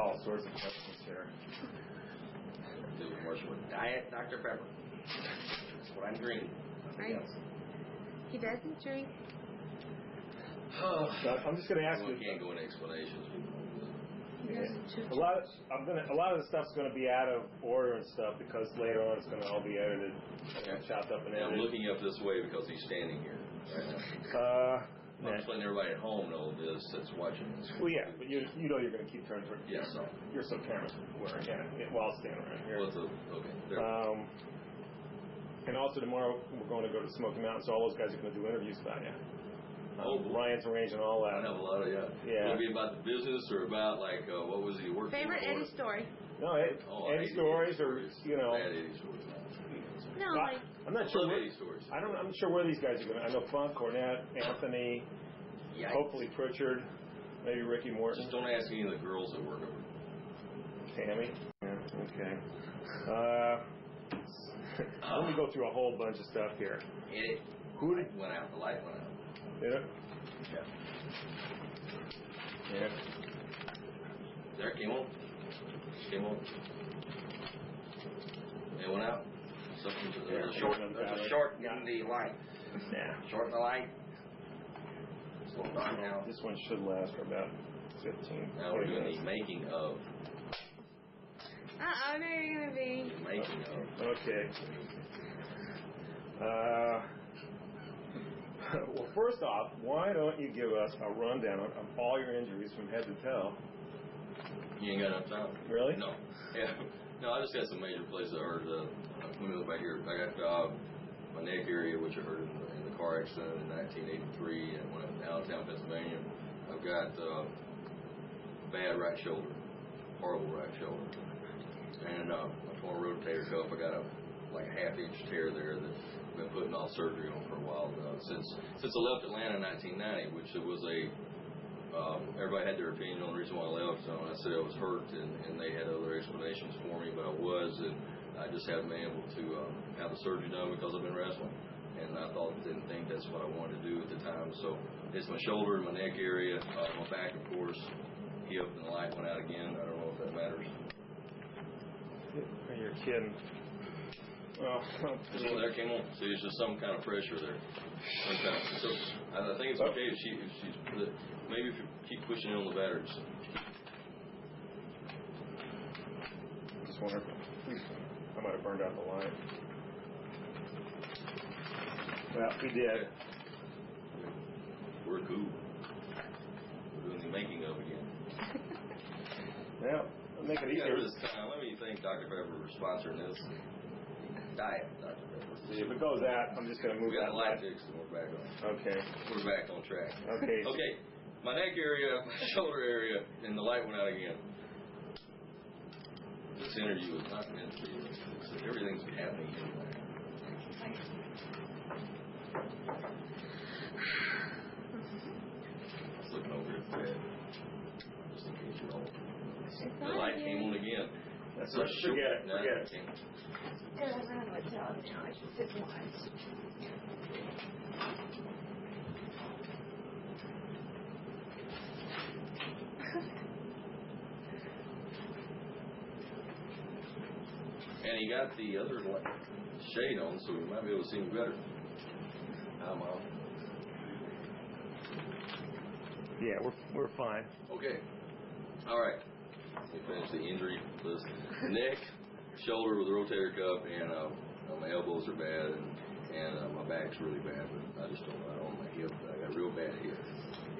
all sorts of questions here. Do a commercial with Diet Dr. Pepper. That's what I'm drinking. Nothing Right. else. He doesn't drink. So I'm just going to ask We you. can't go into explanations. He doesn't chew. A lot of I'm gonna a lot of the stuff's gonna be out of order and stuff because later on it's gonna all be edited, and chopped up and And I'm edited. looking up this way because he's standing here right now. Uh, I'm nah. just letting everybody at home know this that's watching this. well, yeah, but you you know you're gonna keep turning toward Yes. You're so cameras wearing yeah, while standing right here. Well, it's a- okay. there. Um, and also tomorrow we're going to go to Smoky Mountain, so all those guys are going to do interviews about you. Um, Oh, boy. Ryan's arranging all that. I have a lot of, yeah. Yeah. Will it be about the business or about like, uh, what was he working Favorite for? Eddie story? No, Ed, Oh, Eddie stories or you know. Bad Eddie stories. No, like I'm not sure. Where, Eddie stories. I don't. I'm not sure where these guys are going. to I know Funk, Cornette, Anthony, Yikes. hopefully Pritchard, maybe Ricky Morton, Just don't ask any of the girls that work over Tammy. Yeah, okay. Uh, let me go through a whole bunch of stuff here. It. Who did? Went out. The light went out. It? Yeah. Yeah. There, came on. Came on. It went out. Something, Yeah, there's a short, it went there's out. a short in the light. Nah. Short in the light. Slow down now. This one should last for about 15. Now we're 20 doing minutes. the making of. uh oh, no, you're gonna be. The making of. Okay. Uh, well, first off, why don't you give us a rundown of all your injuries from head to toe? You ain't got enough time. Really? No. Yeah. No, I just got some major places I hurt. Uh, let me look back here. I got uh, my neck area, which I hurt in the, in the car accident in 1983 and when I was in Allentown, Pennsylvania. I've got uh, bad right shoulder, horrible right shoulder, and uh, a torn rotator cuff. I got a like a half inch tear there that I've been putting off surgery on for a while uh, since since I left Atlanta in 1990, which it was a um, everybody had their opinion on the reason why I left. So I said I was hurt, and, and they had other explanations for me, but I was, and I just haven't been able to um, have the surgery done because I've been wrestling. And I thought, didn't think that's what I wanted to do at the time. So it's my shoulder, my neck area, uh, my back, of course, hip, and the light went out again. I don't know if that matters. You're kidding. Oh, This one there came on. See, there's just some kind of pressure there. Some kind of, so I I think it's okay if she, if she's, maybe if you keep pushing in on the batteries. just wonder I might have burned out the line. Well, we did. We're cool. We're doing the making of again. Well, make it Yeah, easier. this time, let me thank Dr. Pepper for sponsoring this. Diet, Dr. Pepper. See, if it goes out, I'm just going to move We got that the light light. fixed and we're back on. Okay. We're back on track. Okay. Okay, my neck area, my shoulder area, and the light went out again. This interview is not meant to be. It's- Everything's happening anyway. I was looking over at Fred, just in case you're all. It's The not light here. came on again. That's right. Forget it. No, Forget it. came- I ran with all the time. It was. And he got the other light shade on, so we might be able to see him better. I'm off. Yeah, we're, we're fine. Okay. All right. We finished the injury list. Neck, shoulder with a rotator cuff, and uh, uh, my elbows are bad, and, and uh, my back's really bad. But I just don't know on my hip. I got a real bad hip.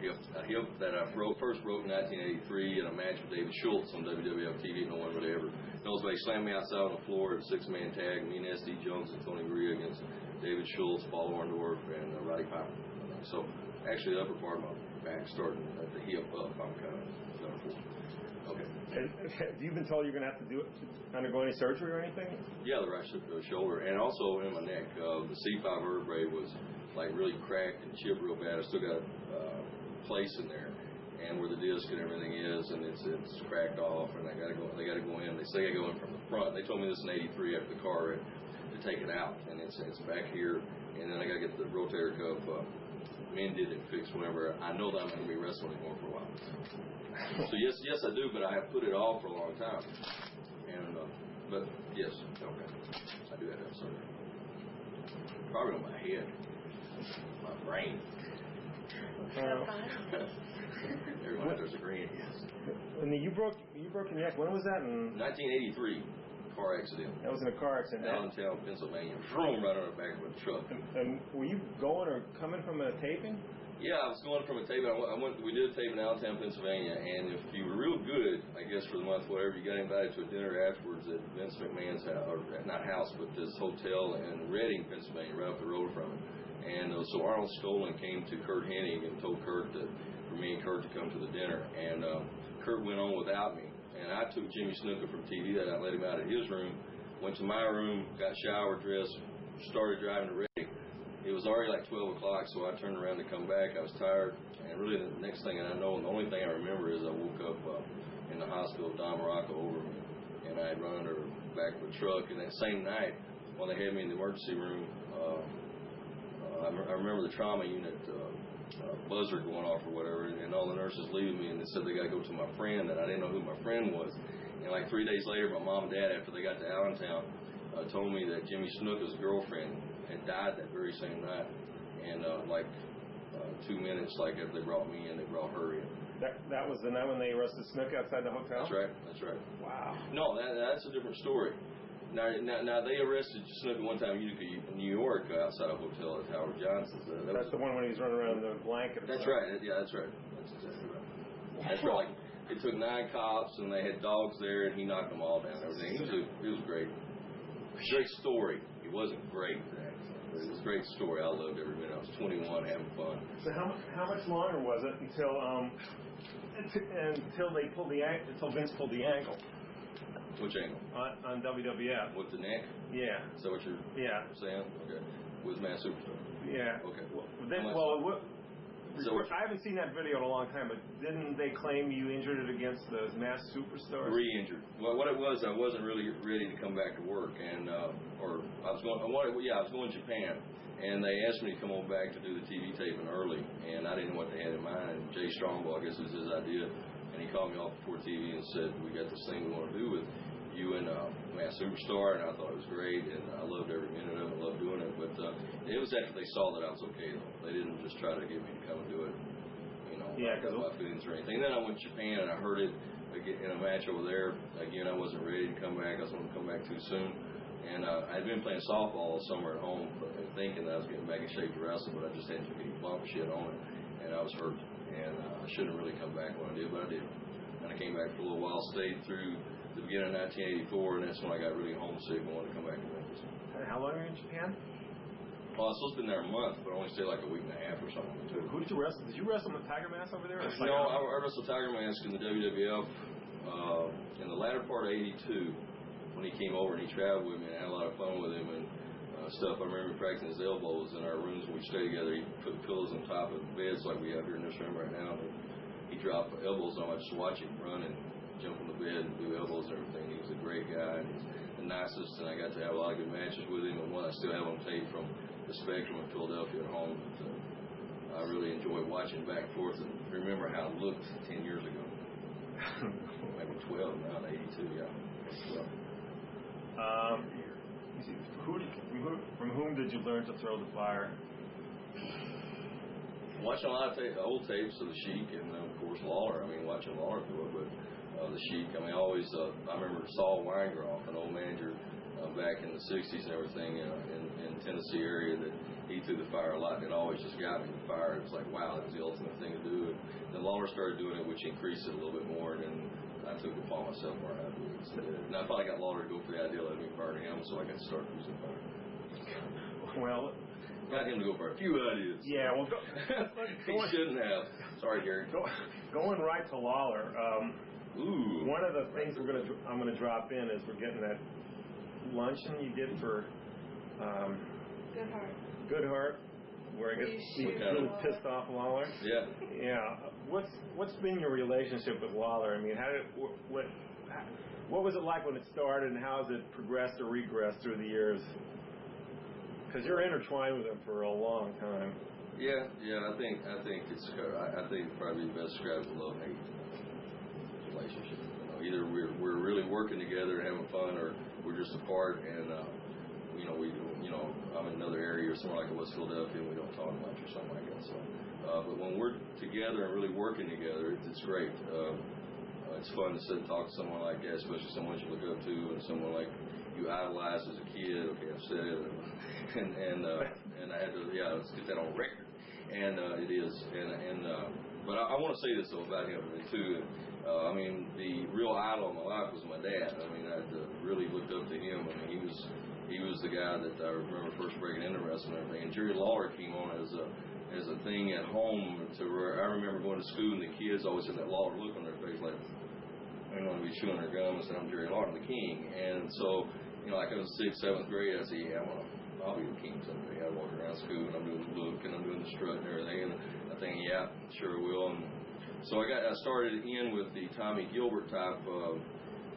Hip, a hip that I broke, first broke in 1983 in a match with David Schultz on WWF TV. No one really ever but slammed me outside on the floor at a six-man tag. Me and SD Jones and Tony Garea against David Schultz, Paul Orndorff, and uh, Roddy Piper. So actually, the upper part of my back, starting at the hip up, I'm kind of number four. Have you been told you're going to have to do undergo any surgery or anything? Yeah, the right sh- shoulder, and also in my neck. Uh, the C5 vertebrae was like really cracked and chipped real bad. I still got uh, place in there, and where the disc and everything is, and it's it's cracked off, and I gotta go. They gotta go in. They say I go in from the front. They told me this in '83 after the car to take it out, and it's it's back here, and then I gotta get the rotator cuff uh, mended and fixed whenever I know that I'm gonna be wrestling anymore for a while. So yes, yes, I do, but I have put it off for a long time. And uh, but yes, okay, I do have to surgery. Probably on my head, my brain. Uh, Everyone there's a green. Yes. and you broke you broke your neck. When was that? In, 1983 car accident. that was in a car accident. Allentown, Pennsylvania. Vroom, right on the back of a truck. And, and were you going or coming from a taping? Yeah, I was going from a tape. I went, I went. We did a tape in Allentown, Pennsylvania, and if you were real good, I guess for the month, whatever, you got invited to a dinner afterwards at Vince McMahon's house, or not house, but this hotel in Reading, Pennsylvania, right up the road from it. And uh, so Arnold Skaaland came to Curt Hennig and told Curt that for me and Curt to come to the dinner, and um, Curt went on without me. And I took Jimmy Snuka from TV that I let him out of his room, went to my room, got showered, dressed, started driving to Reading. It was already like 12 o'clock, so I turned around to come back. I was tired, and really the next thing I know, the only thing I remember is I woke up uh, in the hospital, Don Muraco over me, and I had run under back of a truck. And that same night, while they had me in the emergency room, uh, uh, I, remember the trauma unit uh, uh, buzzer going off or whatever, and, and all the nurses leaving me, and they said they got to go to my friend, and I didn't know who my friend was. And like three days later, my mom and dad, after they got to Allentown, uh, told me that Jimmy Snuka's girlfriend had died that very same night. And uh, like uh, two minutes, like after they brought me in, they brought her in. That that was the night when they arrested Snook outside the hotel. That's right. That's right. Wow. No, that, that's a different story. Now, now, now they arrested Snuka one time in Utica, New York, uh, outside a hotel at Howard Johnson's. Uh, that That's was, the one when he was running around in the blanket. that's right. Yeah, that's right. That's exactly right. That's right. Like it took nine cops and they had dogs there, and he knocked them all down. Everything. It was, a, it was great. Great story. It wasn't great. It was a great story. I loved every minute. I was 21, having fun. So how mu- how much longer was it until um until they pulled the until Vince pulled the ankle Which angle? on, on WWF? With the neck? Yeah, Is that what you're yeah, saying? Okay. With Masked Superstar. yeah. Okay. Well, then, well, what, So- I haven't seen that video in a long time, but didn't they claim you injured it against those masked superstars? Re-injured. Well, what it was, I wasn't really ready to come back to work, and uh, or I was going. I wanted, yeah, I was going to Japan, and they asked me to come on back to do the TV taping early, and I didn't know what they had in mind. And Jay Strongbow, I guess, was his idea, and he called me off before TV and said, "We got this thing we want to do with you and uh, Masked Superstar," and I thought it was great, and I loved every minute of it, loved doing it. But uh, it was after they saw that I was okay, though. They didn't just try to get me to come and do it you know, Yeah, 'cause- my feelings or anything. Then I went to Japan and I heard it again in a match over there. Again, I wasn't ready to come back. I was going to come back too soon. And uh, I'd been playing softball all summer at home, thinking that I was getting back in shape to wrestle, but I just had too many bump shit on it, and I was hurt. And uh, I shouldn't really come back when I did, but I did. And I came back for a little while, stayed through the beginning of 1984, and that's when I got really homesick and wanted to come back to Memphis. How long were you in Japan? Well, I was supposed to be there a month, but I only stayed like a week and a half or something. Too. Who did you wrestle? Did you wrestle with Tiger Mask over there? or No, I, I wrestled Tiger Mask in the WWF uh, in the latter part of '82 when he came over and he traveled with me and I had a lot of fun with him and uh, stuff. I remember practicing his elbows in our rooms when we stayed together. He put pillows on top of the beds like we have here in this room right now. And he dropped elbows on. I just watch him run and jump on the bed and do elbows and everything. He was a great guy and the nicest. And I got to have a lot of good matches with him. And one I still have on tape from the Spectrum in Philadelphia at home. But, uh, I really enjoy watching back and forth and remember how it looked 10 years ago. Maybe 12 now, 82, yeah. 12. Um, see, who, did- from, who, from whom did you learn to throw the fire? Watching a lot of ta- old tapes of the Sheik and uh, of course Lawler. I mean, watching Lawler do it, but uh, the Sheik. I mean, I always. Uh, I remember Saul Weingeroff, an old manager uh, back in the '60s and everything uh, in, in Tennessee area, that he threw the fire a lot, it always just got me. The fire. It was like, wow, it was the ultimate thing to do. And then Lawler started doing it, which increased it a little bit more, and then I took it upon myself more to do it. So, and I finally got Lawler to go for the idea of letting me fire him, so I to start using fire. Well, Got him to go for a few ideas. yeah, well, go, he shouldn't have. Sorry, Gary. go, going right to Lawler. Um, Ooh. one of the things we're gonna I'm gonna drop in is we're getting that luncheon you did for um, Good heart. Goodhart, where I Were guess you he shooting really pissed off Lawler. Yeah. Yeah. What's what's been your relationship with Lawler? I mean, how did what what, what was it like when it started, and how has it progressed or regressed through the years? Because you're intertwined with him for a long time. Yeah, yeah. I think I think it's I, I think probably best described as love hate. Working together and having fun, or we're just apart and. uh you know, we, you know, I'm in another area or somewhere like West Philadelphia, and we don't talk much or something like that. So, uh, but when we're together and really working together, it's, great. Uh, uh, it's fun to sit and talk to someone like that, especially someone you look up to and someone like you idolized as a kid. Okay, I've said it, and and uh, and I had to, yeah, let's get that on record. And uh, it is, and and uh, but I, I want to say this though about him too. Uh, I mean, the real idol of my life was my dad. I mean, I uh, really looked up to him. I mean, he was he was the guy that I remember first breaking into wrestling and everything. And Jerry Lawler came on as a as a thing at home to where I remember going to school and the kids always had that Lawler look on their face like want to be chewing their gum and saying I'm Jerry Lawler, the king. And so, you know, like I was sixth, seventh grade, I said, yeah, I'm gonna I'll be the king someday. I walk around school and I'm doing the look and I'm doing the strut and everything and I think, yeah, sure will. And so I got I started in with the Tommy Gilbert type uh,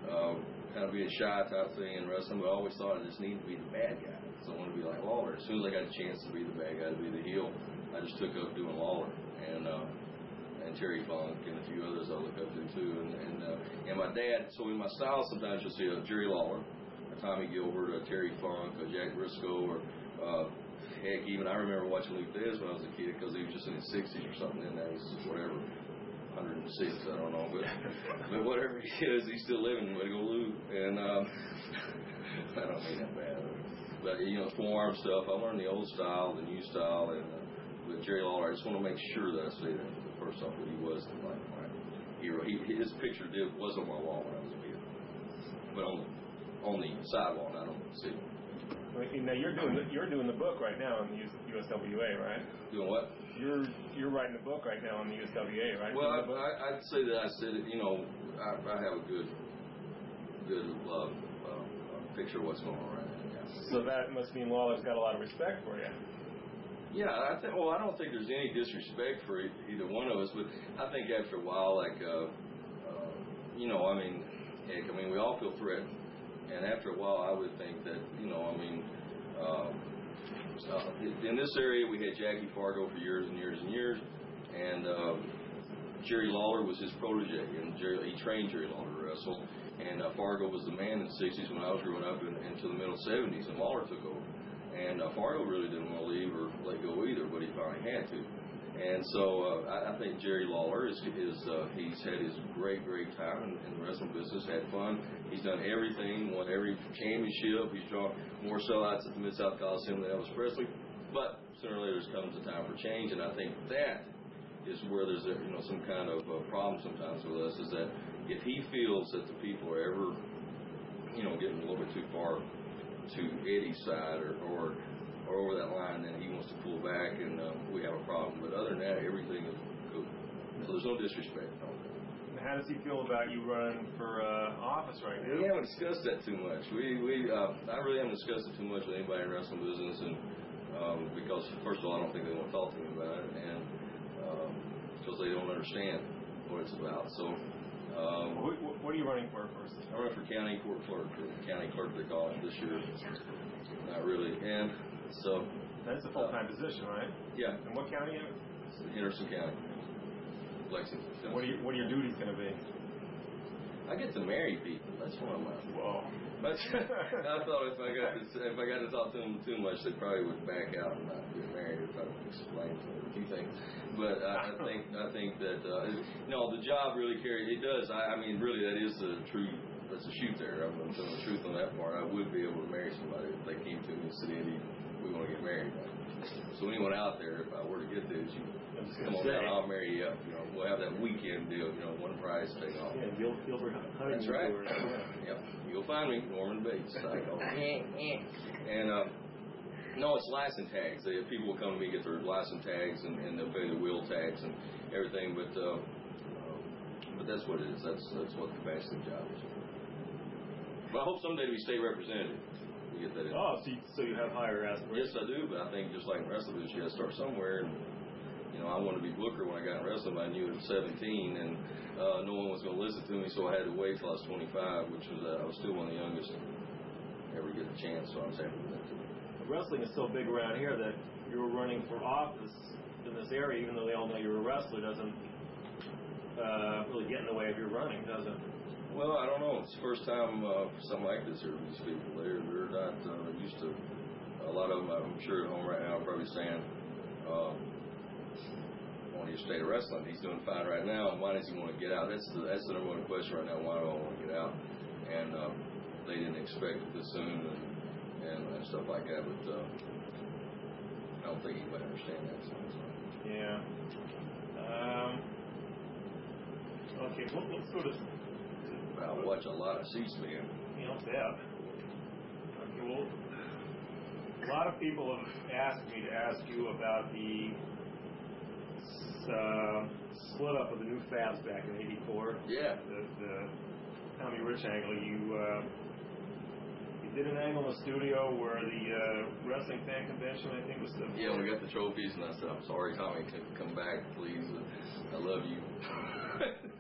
uh, kind of being shy type thing in wrestling, but I always thought I just needed to be the bad guy. So I wanted to be like Lawler. As soon as I got a chance to be the bad guy, to be the heel, I just took up doing Lawler and uh, and Terry Funk and a few others I look up to too. And and, uh, and my dad. So in my style, sometimes you'll see a Jerry Lawler, a Tommy Gilbert, a Terry Funk, a Jack Brisco, or uh, heck, even I remember watching Lou Thesz when I was a kid because he was just in his 60s or something. And that was whatever. 106, I don't know, but but whatever he is, he's still living. Way to go, Lou! And um, I don't mean that bad, but you know, forearm stuff. I learned the old style, the new style, and uh, with Jerry Lawler. I just want to make sure that I say that first off that he was like my hero. He, his picture did was on my wall when I was a kid, but on the on the sidewall, not on the ceiling. Now you're doing the, you're doing the book right now on the USWA, right? Doing what? You're you're writing the book right now on the USWA, right? Well, I, Doing the book? I, I'd say that I said it. You know, I, I have a good good uh, uh, picture of what's going on right now. Yeah. so that must mean Lawler's got a lot of respect for you. Yeah, I think. Well, I don't think there's any disrespect for either one of us, but I think after a while, like, uh, uh, you know, I mean, heck, I mean, we all feel threatened, and after a while, I would think that, you know, I mean, um, uh, in this area, we had Jackie Fargo for years and years and years, and um, Jerry Lawler was his protege, and Jerry, he trained Jerry Lawler to wrestle. And uh, Fargo was the man in the 60s when I was growing up and into the middle 70s, and Lawler took over. And uh, Fargo really didn't want to leave or let go either, but he finally had to. And so uh, I, I think Jerry Lawler is, is uh, he's had his great, great time in, in the wrestling business, had fun. He's done everything, won every championship. He's drawn more sellouts at the Mid South Coliseum than Elvis Presley. But sooner or later comes a time for change, and I think that is where there's a, you know some kind of uh, problem sometimes with us is that if he feels that the people are ever you know getting a little bit too far to Eddie's side or or, or over that line, then he wants to pull back and um, we have a problem. But other than that, everything is good. So there's no disrespect. No. And How does he feel about you running for uh, office right now? We haven't discussed that too much. We we uh, I really haven't discussed it too much with anybody in the wrestling business, and um, because first of all, I don't think they want to talk to me about it, and um, because they don't understand what it's about. So. Um, What, what, what are you running for first? I run for county court clerk, or county clerk they call it this year. Not really, and so That's a full time position, right? yeah, And what county? are you Henderson County, Lexington. in? What are you, what are your duties going to be? I get to marry people. That's one of my. Whoa. But I thought if I got to, if I got to talk to them too much, they probably would back out and not get married if I would explain to them a few things. But I, I think I think that uh, no, the job really carries. It does. I, I mean, really, that is the true. That's a shoot there. I'm, telling the truth on that part. I would be able to marry somebody if they came to me and said, "Andy, we want to get married." So anyone out there, if I were to get this, you come on down, I'll marry you up. You know, we'll have that weekend deal. You know, one prize take off. Yeah, Gil, Gilbert Hunting. That's right. Tour. Yep. You'll find me, Norman Bates. I call and uh, no, it's license tags. They, people will come to me get their license tags and, and they'll pay the wheel tags and everything. But uh, uh, but that's what it is. That's that's what the bachelor job is. But I hope someday to be state representative. We get that in. Oh, so you, so you have higher aspirations. Yes, I do, but I think just like wrestling, you got to start somewhere. And, you know, I wanted to be Booker when I got in wrestling. I knew at 17, and uh, no one was going to listen to me, so I had to wait till I was 25, which was uh, I was still one of the youngest to ever get the chance. So I was happy with that too. Wrestling is so big around here that you were running for office in this area, even though they all know you're a wrestler, doesn't uh, really get in the way of your running, does it? Well, I don't know. It's the first time uh, for something like this here these people. They're they're not uh, used to. A lot of them, I'm sure, at home right now, probably saying, um, "Want to stay wrestling? He's doing fine right now. Why does he want to get out?" That's the that's the number one question right now. Why do I want to get out? And um, they didn't expect it this soon, and, and, and stuff like that. But uh, I don't think anybody understands that. So, so. Yeah. Um, okay, well, let's go to. I watch a lot of C-SPAN. You know, yeah. Okay, well, a lot of people have asked me to ask you about the uh, split up of the new Fabs back in '84. Yeah. The, the Tommy Rich angle. You uh, you did an angle in the studio where the uh, wrestling fan convention, I think, was the Yeah, we got the trophies, and I said, "I'm sorry, Tommy, can come back, please. I love you."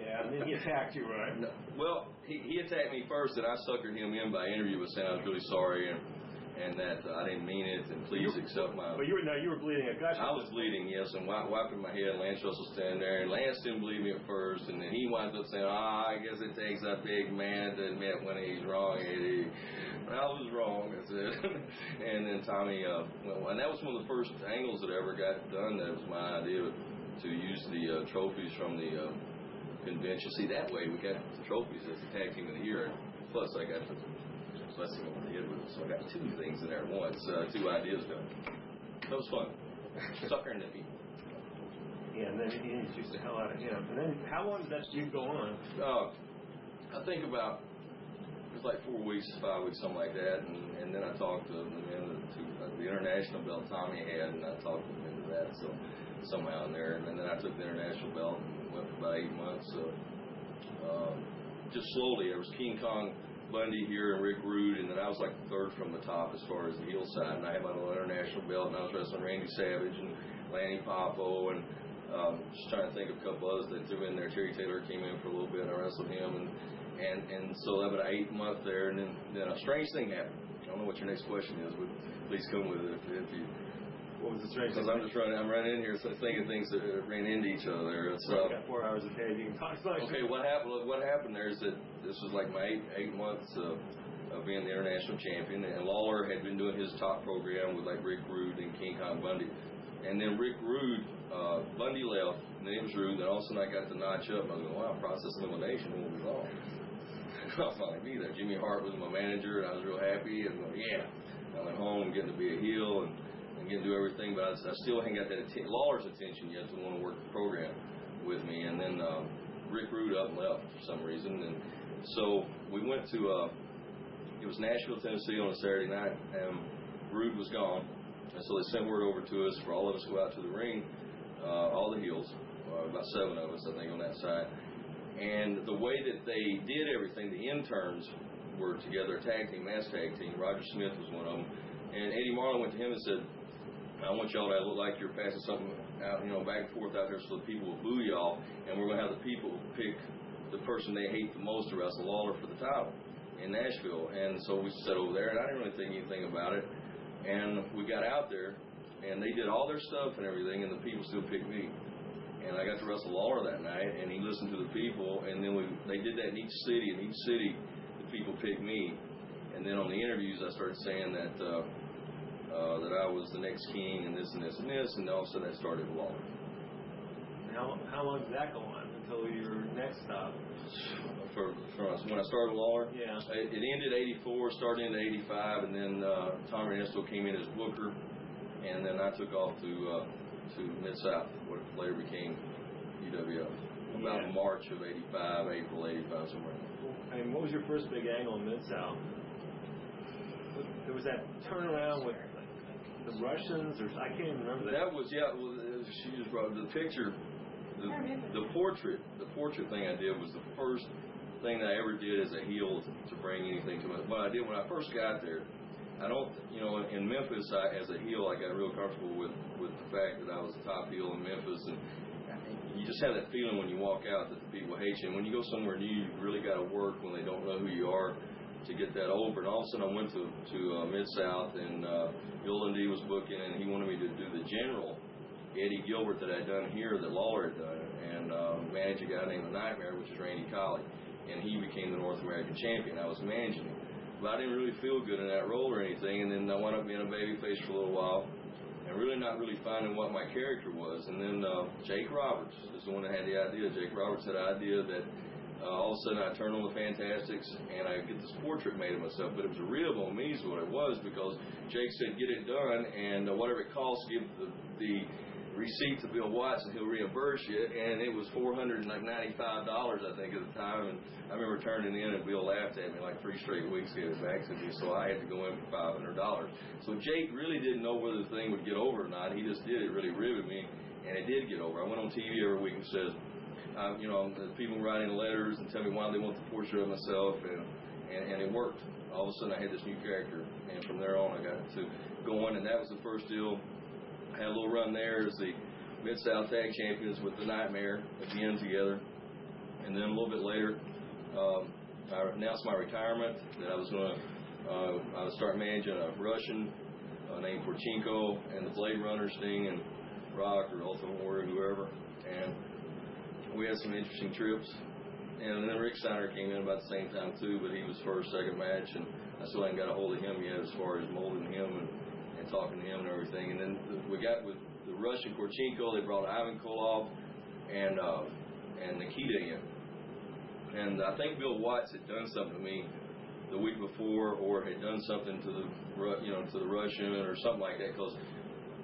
Yeah, and then he attacked you, right? No, well, he, he attacked me first, and I suckered him in by interview with saying I was really sorry and and that uh, I didn't mean it, and please accept my. But you were no, you were bleeding a gush. I was bleeding, yes, and wi- wiping my head. Lance Russell standing there, and Lance didn't believe me at first, and then he winds up saying, "Ah, I guess it takes a big man to admit when he's wrong." And I was wrong, I said. and then Tommy, uh, well, and that was one of the first angles that ever got done. That was my idea to use the uh, trophies from the uh, convention. See, that way we got the trophies as the tag team of the year. Plus, I got the blessing of the with it. So I got two things in there at once, uh, two ideas done. That was fun. Sucker and nippy. Yeah, and then he introduced the hell out of him. And then how long did that feud go on? Uh, I think about it was like four weeks, five weeks, something like that. And, and then I talked to the men to uh, the international belt Tommy had, and I talked them into that. So somehow in there, and then I took the international belt and went for about eight months. So um, just slowly, there was King Kong. Bundy here and Rick Rude, and then I was like third from the top as far as the heel side. And I had my little international belt, and I was wrestling Randy Savage and Lanny Poffo, and um, just trying to think of a couple others that threw in there. Terry Taylor came in for a little bit, and I wrestled him, and and and so that was an eight month there, and then then a strange thing happened. I don't know what your next question is, but please come with it if, if you. What was the strange Because I'm just running, I'm running in here so thinking things that ran into each other. So So got four hours a day. You can talk Okay, what happened? What happened there is that this was like my eight eight months of, of being the international champion, and Lawler had been doing his top program with like Rick Rude and King Kong Bundy, and then Rick Rude, uh, Bundy left, and then it was Rude, and all of a sudden I got the notch up. And I was going, wow, process elimination won't be long. I'll finally be there. Jimmy Hart was my manager, and I was real happy, and going, yeah, I went home getting to be a heel and. To do everything, but I, I still ain't got that atten- Lawler's attention yet to want to work the program with me. And then um, Rick Rude up and left for some reason, and so we went to uh, it was Nashville, Tennessee on a Saturday night, and Rude was gone, and so they sent word over to us for all of us to go out to the ring, uh, all the heels, uh, about seven of us I think on that side, and the way that they did everything, the interns were together, tag team, mass tag team. Roger Smith was one of them, and Eddie Marlin went to him and said. I want y'all to look like you're passing something out, you know, back and forth out there so the people will boo y'all, and we're going to have the people pick the person they hate the most to wrestle Lawler for the title in Nashville. And so we sat over there, and I didn't really think anything about it. And we got out there, and they did all their stuff and everything, and the people still picked me. And I got to wrestle Lawler that night, and he listened to the people, and then we they did that in each city, and each city the people picked me. And then on the interviews, I started saying that. Uh, uh, that I was the next king and this and this and this, and all of a sudden that started Lawler. How, how long did that go on until your next stop? For, for us, when I started Lawler, Yeah. it, it ended '84, started into '85, and then uh, Tom Renesto came in as Booker, and then I took off to uh, to Mid South, what later became UWF. About Yeah. March of '85, April '85, somewhere. I mean, what was your first big angle in Mid South? There was that turnaround with the Russians, or I can't even remember that. That was yeah. Well, she just brought the picture, the, the portrait. The portrait thing I did was the first thing that I ever did as a heel to, to bring anything to it. What I did when I first got there, I don't, you know, in Memphis, I, as a heel, I got real comfortable with with the fact that I was the top heel in Memphis, and you just have that feeling when you walk out that the people hate you. And when you go somewhere new, you really got to work when they don't know who you are to get that over. And all of a sudden, I went to to uh, Mid South, and uh, Bill Lundy was booking, and he wanted me to do the general Eddie Gilbert that I'd done here, that Lawler had done, and uh, manage a guy named the Nightmare, which is Randy Colley. and he became the North American champion. I was managing him. But I didn't really feel good in that role or anything, and then I wound up being a babyface for a little while, and really not really finding what my character was. And then uh, Jake Roberts is the one that had the idea. Jake Roberts had the idea that uh, all of a sudden I turn on the Fantastics and I get this portrait made of myself, but it was a rib on me is what it was because Jake said get it done and uh, whatever it costs, give the, the receipt to Bill Watts and he'll reimburse you. And it was four hundred and ninety-five dollars I think at the time. And I remember turning in and Bill laughed at me like three straight weeks gave it back to me, so I had to go in for five hundred dollars. So Jake really didn't know whether the thing would get over or not. He just did it. Really riveted me, and it did get over. I went on TV every week and says uh, you know, the people writing letters and tell me why they want the portrait of myself, and, and and it worked. All of a sudden, I had this new character, and from there on, I got to going, and that was the first deal. I had a little run there as the Mid South Tag Champions with the Nightmare again together, and then a little bit later, um, I announced my retirement that I was going to uh, I would start managing a Russian uh, named Korchenko and the Blade Runner Sting and Rock or Ultimate Warrior, whoever, and we had some interesting trips. And then Rick Steiner came in about the same time too, but he was first, second match, and I still ain't got a hold of him yet as far as molding him and, and talking to him and everything. And then we got with the Russian Korchenko, they brought Ivan Koloff and uh, and Nikita in. And I think Bill Watts had done something to me the week before, or had done something to the you know to the Russian or something like that, because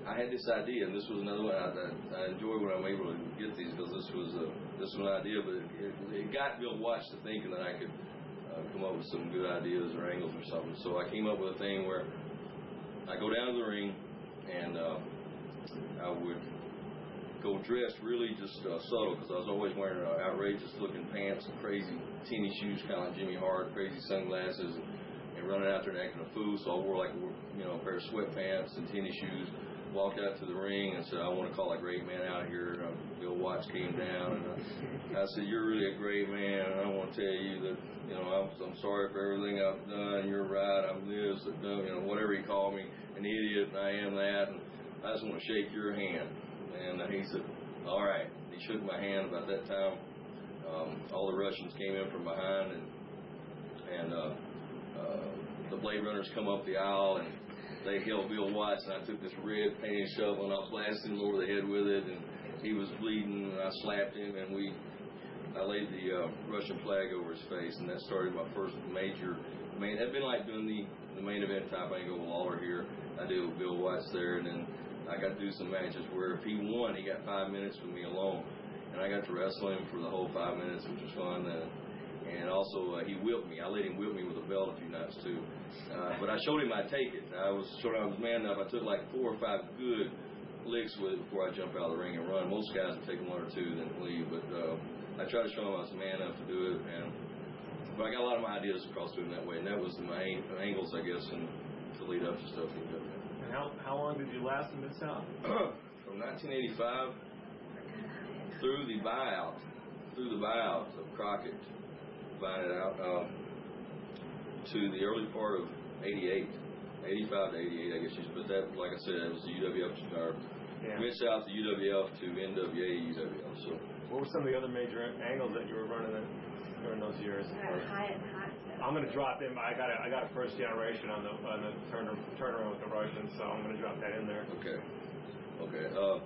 I had this idea, and this was another one. I, I, enjoy when I'm able to get these because this was a this was an idea, but it, it, it got Bill Watts to thinking that I could uh, come up with some good ideas or angles or something. So I came up with a thing where I go down to the ring and uh, I would go dressed really just uh, subtle because I was always wearing uh, outrageous looking pants and crazy teeny shoes, kind of like Jimmy Hart, crazy sunglasses, and, and running out there and acting a fool. So I wore like you know a pair of sweatpants and tennis shoes walked out to the ring and said, I want to call a great man out here. Uh, Bill Watts came down and uh, I said, You're really a great man. And I want to tell you that, you know, I'm, I'm sorry for everything I've done. You're right. I'm this, and, uh, you know, whatever he called me, an idiot, and I am that. And I just want to shake your hand. And he said, All right. He shook my hand about that time. Um, all the Russians came in from behind and, and, uh, uh, the Blade Runners come up the aisle and they held Bill Watts, and I took this red painted shovel and I blasted him over the head with it, and he was bleeding, and I slapped him, and we, I laid the uh, Russian flag over his face, and that started my first major. Mean, it'd been like doing the the main event type angle with Lawler here. I did with Bill Watts there, and then I got to do some matches where if he won, he got five minutes with me alone, and I got to wrestle him for the whole five minutes, which was fun. Uh, and also uh, he whipped me. I let him whip me with a belt a few nights too. Uh, but I showed him I'd take it. I was showing I was man enough. I took like four or five good licks with it before I jump out of the ring and run. Most guys would take one or two then leave, but uh, I tried to show him I was man enough to do it. And but I got a lot of my ideas across to him that way, and that was my ang- angles, I guess, and to lead up to stuff he did. And how how long did you last in Mid South? From 1985 through the buyout, through the buyout of Crockett, buying it out, um, to the early part of 88, 85 to 88, I guess you but that, like I said, it was the UWF, or Yeah. Mid South to UWF to NWA UWF. So What were some of the other major angles that you were running in, during those years? Uh, high and hot. I'm going to drop in. I got a, I got a first generation on the on the turn turnaround with the Russians, so I'm going to drop that in there. okay, okay. Uh,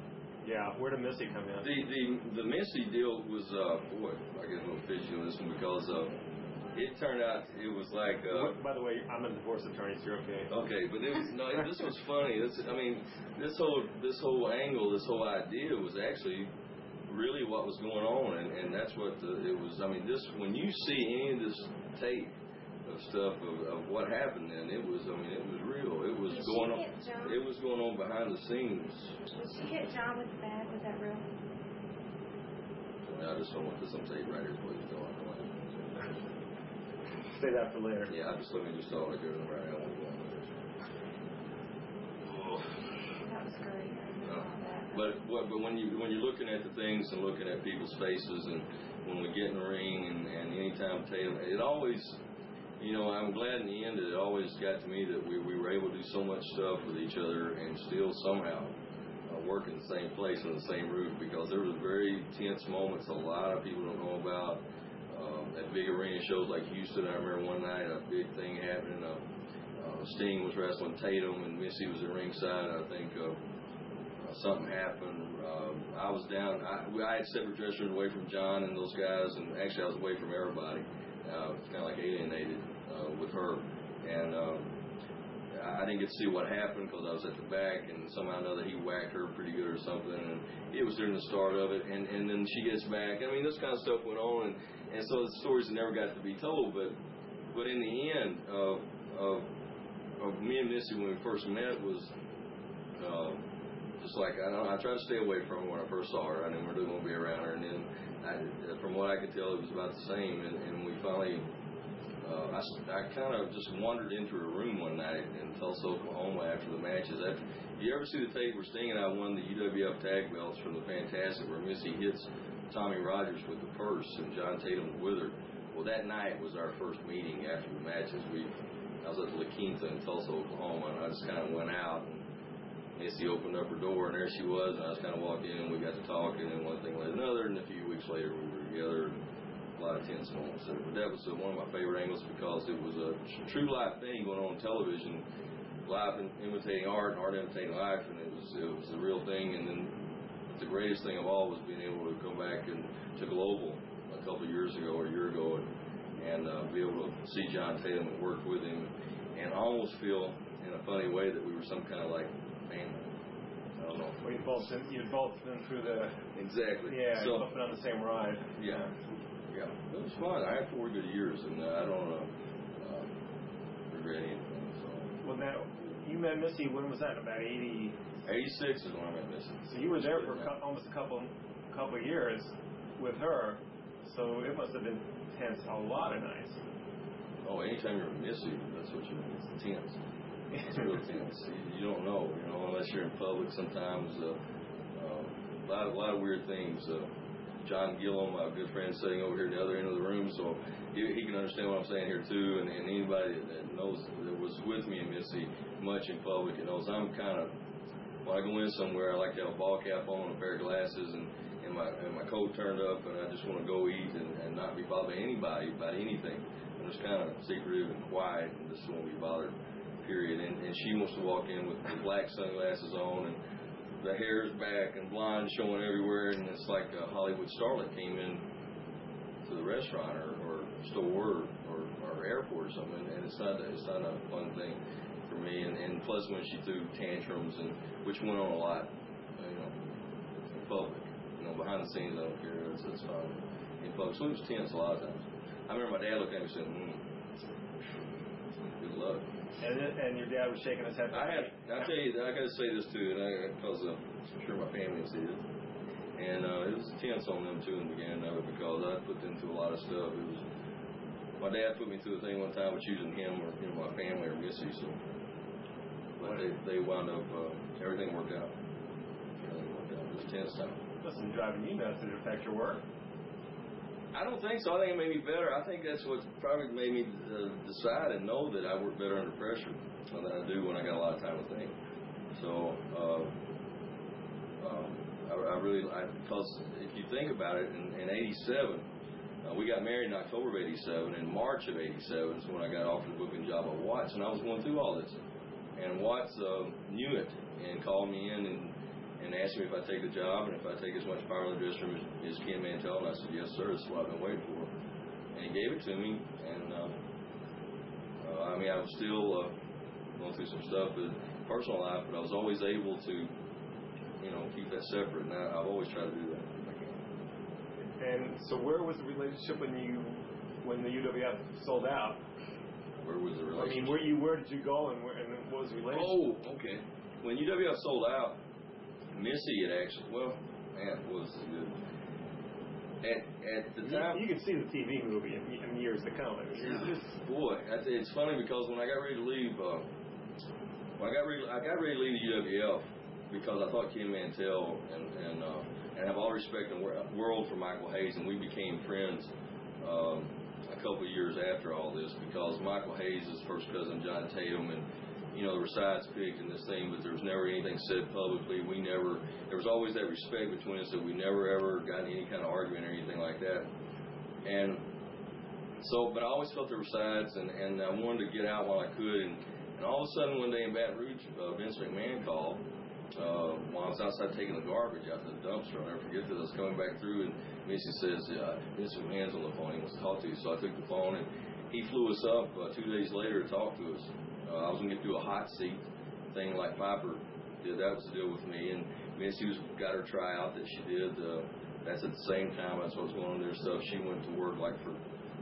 Yeah, where did Missy come in? the the the Missy deal was uh, boy, I get a little fishy on this one because uh, it turned out it was like. Uh, By the way, I'm a divorce attorney, so you're okay. Okay, but it was no. This was funny. This, I mean, this whole this whole angle, this whole idea was actually really what was going on, and, and that's what the, it was. I mean, this when you see any of this tape stuff of, of what happened, then it was. I mean, it was real. It was Did going on. John? It was going on behind the scenes. Did she hit John with the bag? Was that real? I just don't want this on tape right here, please. Don't. I don't want. Say that for later. Yeah, I just let me just start right there right now. Oh. That was great. I that. But what, but when you when you're looking at the things and looking at people's faces and when we get in the ring and, and anytime Tatum, it always, you know, I'm glad in the end it always got to me that we, we were able to do so much stuff with each other and still somehow uh, work in the same place on the same roof because there was very tense moments a lot of people don't know about. Um, at big arena shows like Houston. I remember one night a big thing happening. Uh, uh, Sting was wrestling Tatum and Missy was at ringside. I think uh, uh, something happened. Um, I was down. I, I had separate dressing away from John and those guys, and actually I was away from everybody. Uh, kind of like alienated uh, with her, and. Um, I didn't get to see what happened because I was at the back, and somehow or another he whacked her pretty good or something. And it was during the start of it, and and then she gets back. I mean, this kind of stuff went on, and and so the stories never got to be told. But but in the end of of, of me and Missy when we first met was. Uh, just like I don't, I tried to stay away from her when I first saw her. I didn't really want to be around her, and then I, from what I could tell, it was about the same. And, and we finally uh, I, I kind of just wandered into her room one night in Tulsa, Oklahoma after the matches. After, you ever see the tape where Sting and I won the UWF tag belts from the Fantastic where Missy hits Tommy Rogers with the purse and John Tatum with her? Well, that night was our first meeting after the matches. We, I was at La Quinta in Tulsa, Oklahoma, and I just kind of went out and Missy opened up her door, and there she was, and I just kind of walked in, and we got to talking, and one thing led another, and a few weeks later we were together. And, a lot of tense moments there. But that was uh, one of my favorite angles because it was a true life thing going on, on television, life imitating art, and art imitating life, and it was it was the real thing. And then the greatest thing of all was being able to come back and to Global a couple of years ago or a year ago and, and uh, be able to see John Tatum and work with him and almost feel in a funny way that we were some kind of like family. I don't know. Well, you've both you've both been through the Exactly. yeah, So, you've both been on the same ride. yeah. Yeah, it was fun. I had four good years, and uh, I don't uh, uh, regret anything. So, Well, now you met Missy. When was that? About eighty. 86 is when I met Missy. So you were there for a cou- almost a couple couple of years with her. So it must have been tense a lot of nights. Oh, anytime you're Missy, that's what you mean. it's tense. It's real tense. You, you don't know, you know, unless you're in public. Sometimes uh, uh, a lot a lot of weird things. Uh, John Gillum, my good friend, sitting over here at the other end of the room, so he, he can understand what I'm saying here too. And, and anybody that knows that was with me and Missy much in public, it knows I'm kind of when I go in somewhere, I like to have a ball cap on, a pair of glasses, and and my and my coat turned up, and I just want to go eat and, and not be bothered by anybody about anything. I'm just kind of secretive and quiet, and just won't be bothered. Period. And, and she wants to walk in with the black sunglasses on and the hair's back and blonde showing everywhere, and it's like a Hollywood starlet came in to the restaurant or, or store or, or airport or something, and it's not it's not a fun thing for me. And, and plus, when she threw tantrums, and which went on a lot, you know, in public, you know, behind the scenes, I don't care. It's, it's fine. In public, so it was tense a lot of times. I remember my dad looked at me and said, hmm, "Good luck." And and your dad was shaking his head. I have. I tell you, I got to say this too, and I because uh, I'm sure my family will see it. And uh, it was tense on them too in the beginning of it because I put them through a lot of stuff. It was my dad put me through a thing one time with choosing him or you know my family or Missy. So, but they they wound up uh, everything worked out. Everything worked out. It was a tense time. Listen, driving you nuts. Did it affect your work? I don't think so. I think it made me better. I think that's what probably made me uh, decide and know that I work better under pressure than I do when I got a lot of time to think. So, uh, um, I, I really, I, because if you think about it, in, in '87, uh, we got married in October of '87. In March of '87 is when I got offered the booking job at Watts, and I was going through all this. And Watts uh, knew it and called me in and and asked me if I'd take the job and if I'd take as much power in the dressing room as, as Ken Mantell. And I said, yes, sir. This is what I've been waiting for. And he gave it to me. And, uh, uh, I mean, I was still uh, going through some stuff in personal life, but I was always able to, you know, keep that separate. And I, I've always tried to do that if I can. And so, where was the relationship when you when the UWF sold out? Where was the relationship? I mean, where you where did you go and, where, and what was the relationship? Oh, okay. When UWF sold out, Missy had actually, well, it was good. At, at the You, time, you can see the TV movie in, in years to come. I mean, it's just boy, it's funny because when I got ready to leave, uh, when I got ready, I got ready to leave the UWF because I thought Ken Mantell and and uh, and have all respect in the world for Michael Hayes, and we became friends um, a couple of years after all this because Michael Hayes is first cousin John Tatum, and you know there were sides picked in this thing, but there was never anything said publicly. We never, there was always that respect between us that we never ever got any kind of argument or anything like that, and So, but I always felt there were sides, and, and I wanted to get out while I could. And, and all of a sudden, one day in Baton Rouge, uh, Vince McMahon called uh, while I was outside taking the garbage out to the dumpster. I'll never forget this. I was coming back through, and Missy says, uh, Vince McMahon's on the phone. He wants to talk to you. So I took the phone, and he flew us up uh, two days later to talk to us. Uh, I was going to through a hot seat thing like Piper did. That was the deal with me. And Missy was, got her tryout that she did. Uh, that's at the same time. That's was going on there. So she went to work like for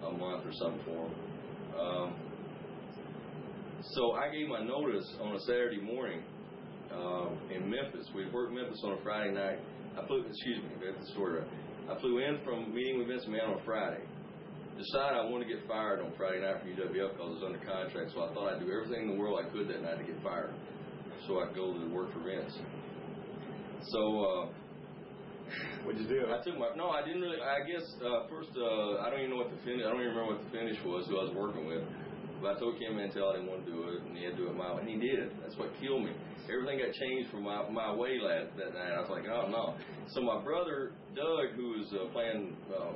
a month or something for him. Um, so I gave my notice on a Saturday morning um, in Memphis. We worked Memphis on a Friday night. I flew, excuse me, that's the story. right. I flew in from meeting with Vince McMahon on Friday. Decided I wanted to get fired on Friday night from UWF because I was under contract. So I thought I'd do everything in the world I could that night to get fired, so I go to work for Vince. So. Uh, What'd you do? I took my no. I didn't really. I guess uh, first, uh, I don't even know what the finish. I don't even remember what the finish was. Who I was working with. But I told Ken Mantell I didn't want to do it, and he had to do it my way, and he did. That's what killed me. Everything got changed for my my way that that night. I was like, oh no. So my brother Doug, who was uh, playing uh,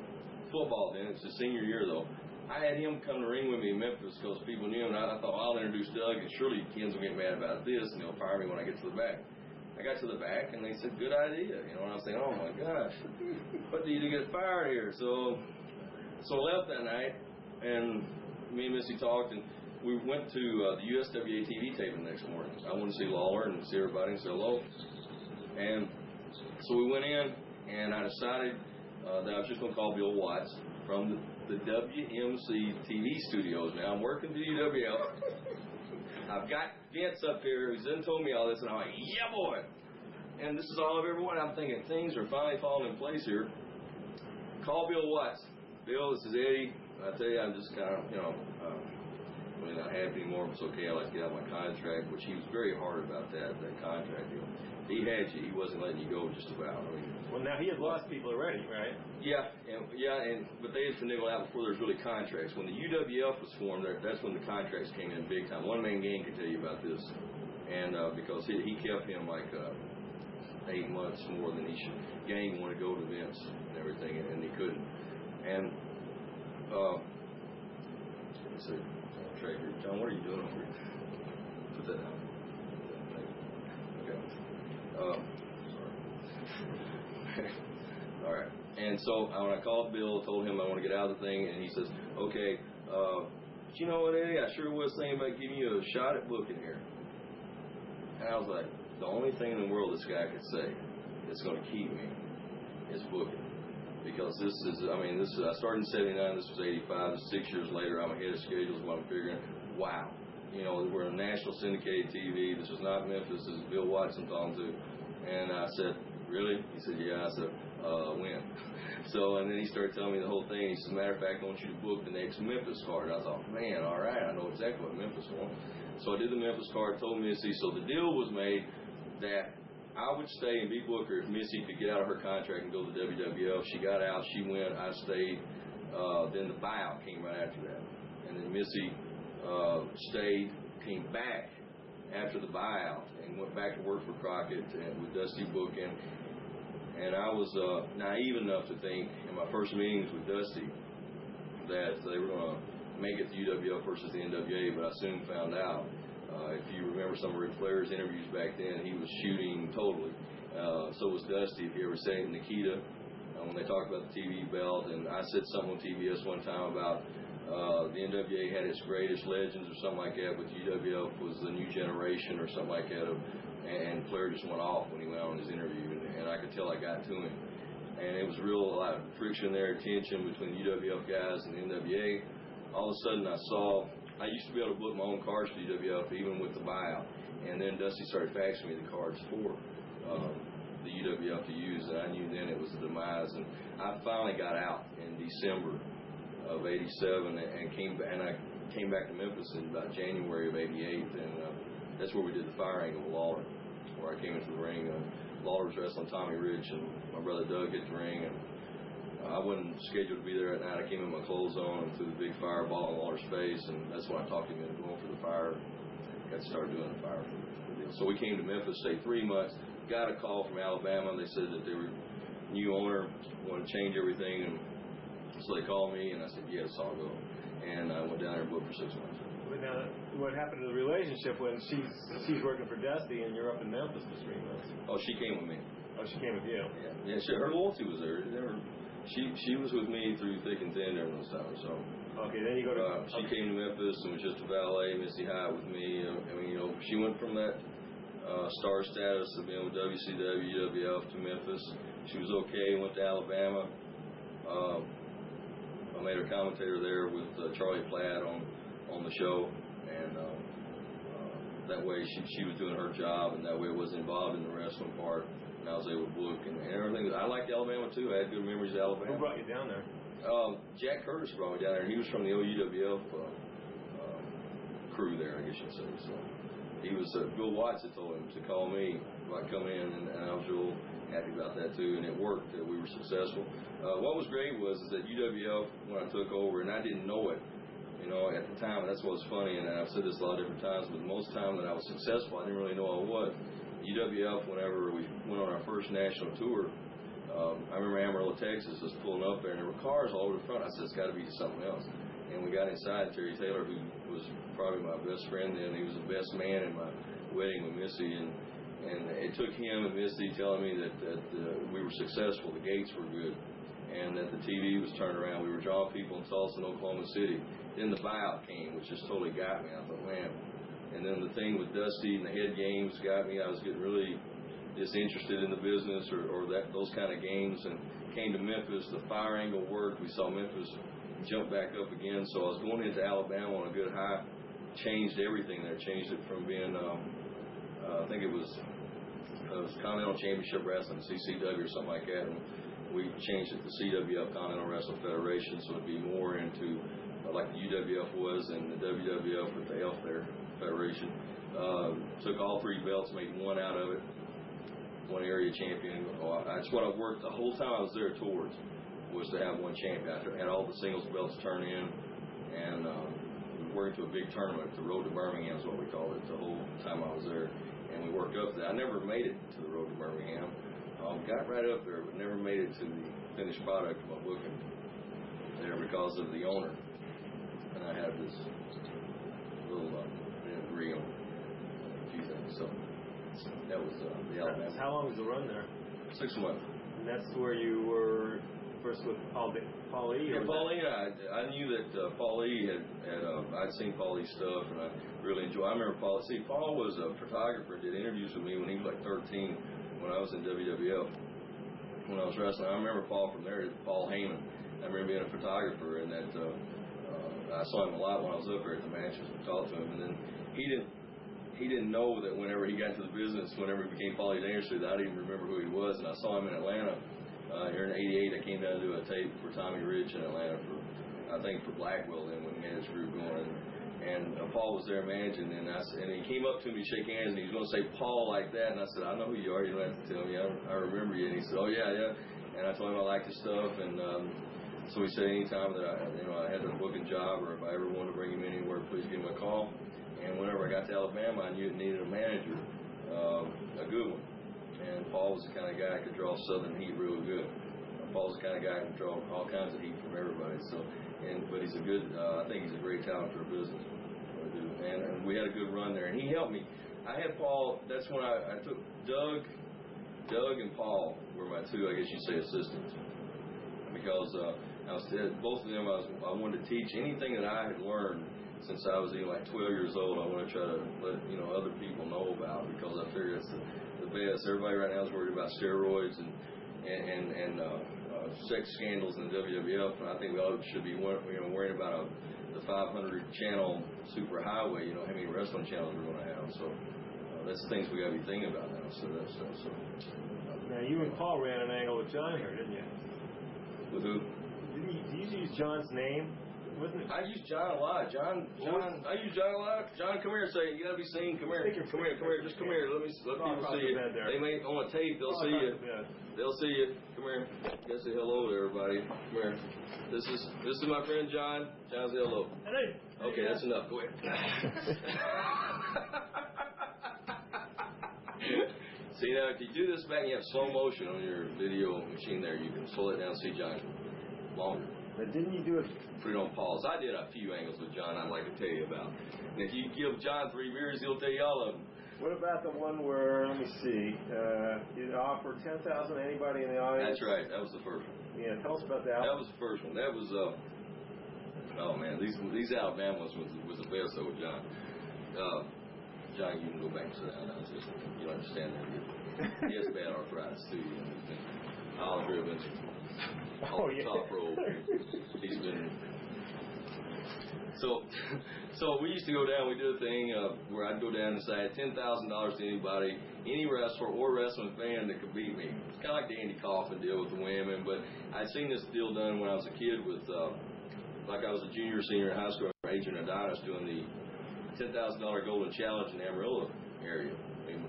football then, it's his senior year though. I had him come to ring with me in Memphis because people knew him, and I, thought I'll introduce Doug, and surely Ken's will get mad about this, and he'll fire me when I get to the back. I got to the back and they said, good idea. You know, and I was saying, oh my gosh, what do you do to get fired here? So, so I left that night and me and Missy talked and we went to uh, the USWA TV taping next morning. I wanted to see Lawler and see everybody and say hello. And so we went in and I decided uh, that I was just going to call Bill Watts from the, the WMC TV studios. Now I'm working UWF. I've got Vince up here who's then told me all this, and I'm like, yeah, boy. And this is all I've ever wanted. I'm thinking things are finally falling in place here. Call Bill Watts. Bill, this is Eddie. I tell you, I'm just kind of, you know, um, really not happy anymore. It's okay. I like to get out my contract, which he was very hard about that, that contract deal. He had you. He wasn't letting you go just about. I mean, Well, now he had lost people already, right? yeah, and yeah, and but they had finagled out before there was really contracts. When the UWF was formed, that's when the contracts came in big time. One man gang can tell you about this, and uh, because he, he kept him like uh, eight months more than he should. Gang wanted to go to Vince and everything, and, and he couldn't. And uh, let's see, Trey John, what are you doing over here? Put that down. Sorry. All right. And so uh, when I called Bill, told him I want to get out of the thing, and he says, "Okay, uh, you know what, Eddie? I sure was thinking about giving you a shot at booking here." And I was like, "The only thing in the world this guy could say that's going to keep me is booking." Because this is, I mean, this is, I started in '79. This was '85. Six years later, I'm ahead of schedule. Is what I'm figuring. Wow, you know, we're on national syndicated TV. This was not Memphis. This is Bill Watson talking to. And I said, really? He said, yeah. I said, uh, when? So, and then he started telling me the whole thing. He says, matter of fact, I want you to book the next Memphis card. I thought, man, all right, I know exactly what Memphis wants. So I did the Memphis card, told Missy. So the deal was made that I would stay and be Booker if Missy could get out of her contract and go to WWF. She got out, she went, I stayed. Uh, then the buyout came right after that. And then Missy uh, stayed, came back after the buyout and went back to work for Crockett and with Dusty booking. And I was uh, naive enough to think in my first meetings with Dusty that they were going to make it to UWF versus the NWA, but I soon found out. Uh, if you remember some of Ric Flair's interviews back then, he was shooting totally. Uh, so was Dusty. If you ever say Nikita, uh, when they talked about the TV belt, and I said something on TBS one time about uh, the NWA had its greatest legends or something like that, but UWF was the new generation or something like that. Of, and Flair just went off when he went on his interview, and, and I could tell I got to him. And it was real a lot of friction there, tension between the UWF guys and the NWA. All of a sudden, I saw I used to be able to book my own cards for UWF even with the buyout, and then Dusty started faxing me the cards for um, the UWF to use, and I knew then it was the demise. And I finally got out in December of '87, and came and I came back to Memphis in about January of '88, and uh, that's where we did the fire angle with Lawler, where I came into the ring. Uh, Lawler was wrestling Tommy Rich, and my brother Doug hit the ring, and uh, I wasn't scheduled to be there at night. I came in my clothes on and threw the big fireball in Lawler's face, and that's when I talked him into going for the fire. Got to start doing the fire. So we came to Memphis, stayed three months. Got a call from Alabama. They said that they were new owner, wanted to change everything, and so they called me, and I said, yes, I'll go. and I went down there and booked for six months. But now, what happened to the relationship when she's she's working for Dusty and you're up in Memphis for three months? Oh, she came with me. Oh, she came with you. Yeah, yeah. She, her loyalty was there. Never, she she was with me through thick and thin during those times. So Okay, then you go to. uh, she came to Memphis and was just a valet, Missy High with me. I mean, you know, she went from that uh, star status of being with WCW, UWF to Memphis. She was okay. Went to Alabama. Uh, I made her commentator there with uh, Charlie Platt on on the show, and uh, uh, that way she she was doing her job, and that way I wasn't involved in the wrestling part. And I was able to book and, and everything. I liked Alabama too. I had good memories of Alabama. Who brought you down there? Um, Jack Curtis brought me down there, he was from the OUWF uh, um, crew there, I guess you'd say. So he was uh, Bill Watts had told him to call me about coming in, and, and I was real happy about that too, and it worked. Uh, we were successful. Uh, what was great was is that UWF when I took over, and I didn't know it. You know, at the time, that's what was funny, and I've said this a lot of different times, but most time that I was successful, I didn't really know I was. UWF, whenever we went on our first national tour, um, I remember Amarillo, Texas, was pulling up there, and there were cars all over the front. I said, it's got to be something else. And we got inside. Terry Taylor, who was probably my best friend then, he was the best man in my wedding with Missy, and and it took him and Missy telling me that that uh, we were successful, the gates were good, and that the TV was turned around. We were drawing people in Tulsa and Oklahoma City. Then the buyout came, which just totally got me. I thought, man. And then the thing with Dusty and the head games got me. I was getting really disinterested in the business or, or that those kind of games and came to Memphis. The fire angle worked. We saw Memphis jump back up again. So I was going into Alabama on a good high. Changed everything there. Changed it from being, um, uh, I think it was, uh, it was Continental Championship Wrestling, CCW or something like that. And we changed it to CWF Continental Wrestling Federation, so it'd be more into uh, like the UWF was and the WWF with the F there Federation. Uh, took all three belts, made one out of it one area champion. Oh, That's what I worked the whole time I was there towards was to have one champion. I had all the singles belts turn in, and uh, we worked to a big tournament. The Road to Birmingham is what we called it. The whole time I was there, and we worked up there. I never made it to the Road to Birmingham. Um, got right up there, but never made it to the finished product of my booking there because of the owner. And I had this little uh, didn't agree on a few things. So that was uh, the Alabama. How long was the run there? Six months. And that's where you were first with Paul Paul E. Yeah, Paul E. I, I knew that uh, Paul E. had, had uh, I'd seen Paul E. stuff, and I really enjoyed. I remember Paul. See, Paul was a photographer. Did interviews with me when he was like 13, when I was in WWF. When I was wrestling, I remember Paul from there. Paul Heyman. I remember being a photographer, and that uh, uh, I saw him a lot when I was up there at the matches and talked to him. And then he didn't he didn't know that whenever he got to the business, whenever he became Paulie Dangerous, that I didn't even remember who he was. And I saw him in Atlanta uh, here in '88. I came down to do a tape for Tommy Rich in Atlanta for, I think, for Blackwell then when he had his group going. And uh, Paul was there managing, and I and he came up to me, shake hands, and he was going to say Paul like that, and I said, I know who you are. You don't have to tell me. I, I remember you. And he said, Oh yeah, yeah. And I told him I liked his stuff, and um, so he said anytime that I, you know, I had a booking job, or if I ever wanted to bring him anywhere, please give him a call. And whenever I got to Alabama, I knew it needed a manager, um, a good one. And Paul was the kind of guy that could draw Southern heat real good. Paul's the kind of guy that can draw all kinds of heat from everybody. So, and but he's a good. Uh, I think he's a great talent for a business. And, and we had a good run there, and he helped me. I had Paul. That's when I, I took Doug. Doug and Paul were my two, I guess you'd say, assistants because uh, I was both of them. I was I wanted to teach anything that I had learned since I was even like 12 years old. I want to try to let you know other people know about because I figure it's the best. Everybody right now is worried about steroids and and and, and uh, uh, sex scandals in the WWF, and I think we all should be wor- you know worried about a, the 500 channel super highway. You know how many wrestling channels we're going to have. So uh, that's things we got to be thinking about now. So that's uh, so. Now you and Paul ran an angle with John here, didn't you? With who? Didn't you, did you use John's name? I use John a lot. John, John, I use John a lot. John, come here. and Say, you gotta be seen. Come here. Come here. Come here. Just come here. Let me let people see you. there. They may on a tape. They'll Oh, see you. yeah. They'll see you. Come here. You gotta say hello to everybody. Come here. This is this is my friend John. John, say hello. Hey. Okay, that's enough. Go ahead. see now, if you do this back, and you have slow motion on your video machine there. You can slow it down. See John longer. But didn't you do it? Put on pause. I did a few angles with John I'd like to tell you about. And if you give John three beers, he'll tell you all of them. What about the one where, let me see, uh, you offer 10000 to anybody in the audience? That's right. That was the first one. Yeah, tell us about that. That was the first one. That was uh oh man, these these Alabama ones was was the best though, John. Uh, John, you can go back sit down now. Just you understand that. He has bad arthritis too. You know, he's been all driven Oh, yeah. top rope. He's been so so we used to go down. We did a thing uh, where I'd go down and say ten thousand dollars to anybody, any wrestler or wrestling fan that could beat me. It's kind of like the Andy Kaufman deal with the women, but I'd seen this deal done when I was a kid with, uh, like I was a junior, senior in high school. Adrian Adonis doing the ten thousand dollar Golden Challenge in Amarillo area.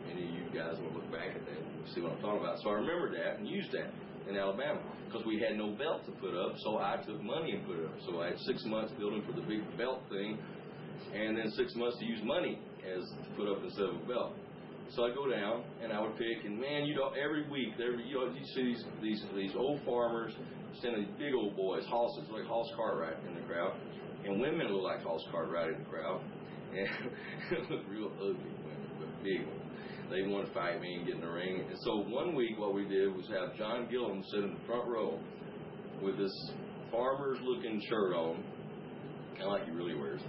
Any of you guys will look back at that and see what I'm talking about. So I remembered that and used that in Alabama because we had no belt to put up. So I took money and put it up. So I had six months building for the big belt thing, and then six months to use money as to put up instead of a belt. So I go down and I would pick, and man, you know, every week, every you know, you see these these these old farmers standing these big old boys, horses like Hoss Cartwright in the crowd, and women look like Hoss Cartwright in the crowd, and it was real ugly women, but big ones. They wanted to fight me and get in the ring. And so one week, what we did was have John Gillum sit in the front row with this farmer's looking shirt on, kind of like he really wears,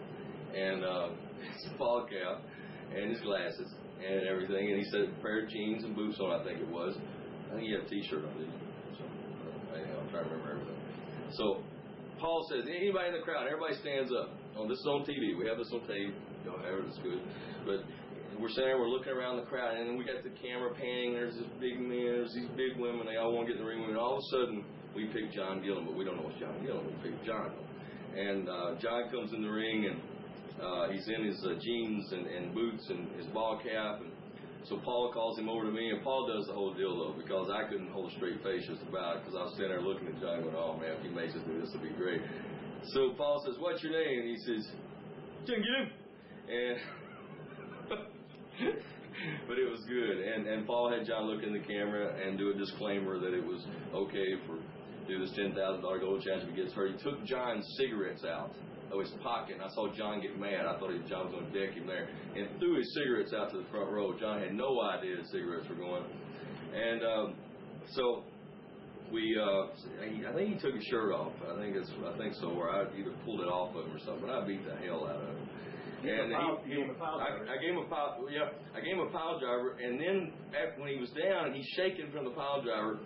and uh, his ball cap and his glasses and everything. And he said a pair of jeans and boots on, I think it was. I think he had a T-shirt on, didn't he? So, uh, I'm trying to remember everything. So Paul says, anybody in the crowd, everybody stands up. Oh, this is on TV. We have this on tape. You know, however it's good. But we're sitting there, we're looking around the crowd, and we got the camera panning. There's this big men, there's these big women. They all want to get in the ring. And all of a sudden, we pick John Gillum, but we don't know it's John Gillum. We pick John. And uh, John comes in the ring, and uh, he's in his uh, jeans and, and boots and his ball cap. And so Paul calls him over to me, and Paul does the whole deal, though, because I couldn't hold a straight face just about because I was sitting there looking at John going, oh, man, if he makes us do this, it'll be great. So Paul says, what's your name? And he says, John Gillum. And but it was good. And and Paul had John look in the camera and do a disclaimer that it was okay for do this ten thousand dollar gold challenge if he gets hurt. He took John's cigarettes out of his pocket, and I saw John get mad. I thought John was going to deck him there, and threw his cigarettes out to the front row. John had no idea his cigarettes were going, and um, so we uh I think he took his shirt off. I think it's I think so, or I either pulled it off of him or something. But I beat the hell out of him. Gave him a he, gave him a pile driver. I, I gave him a pile. Yeah, I gave him a pile driver, and then after, when he was down and he's shaking from the pile driver,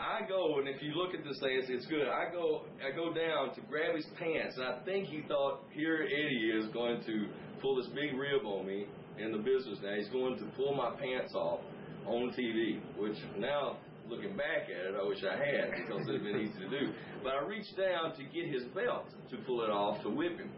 I go and if you look at this thing, it's, it's good. I go I go down to grab his pants, and I think he thought here Eddie is going to pull this big rib on me in the business. Now he's going to pull my pants off on TV, which now looking back at it, I wish I had because it would have been easy to do. But I reached down to get his belt to pull it off to whip him.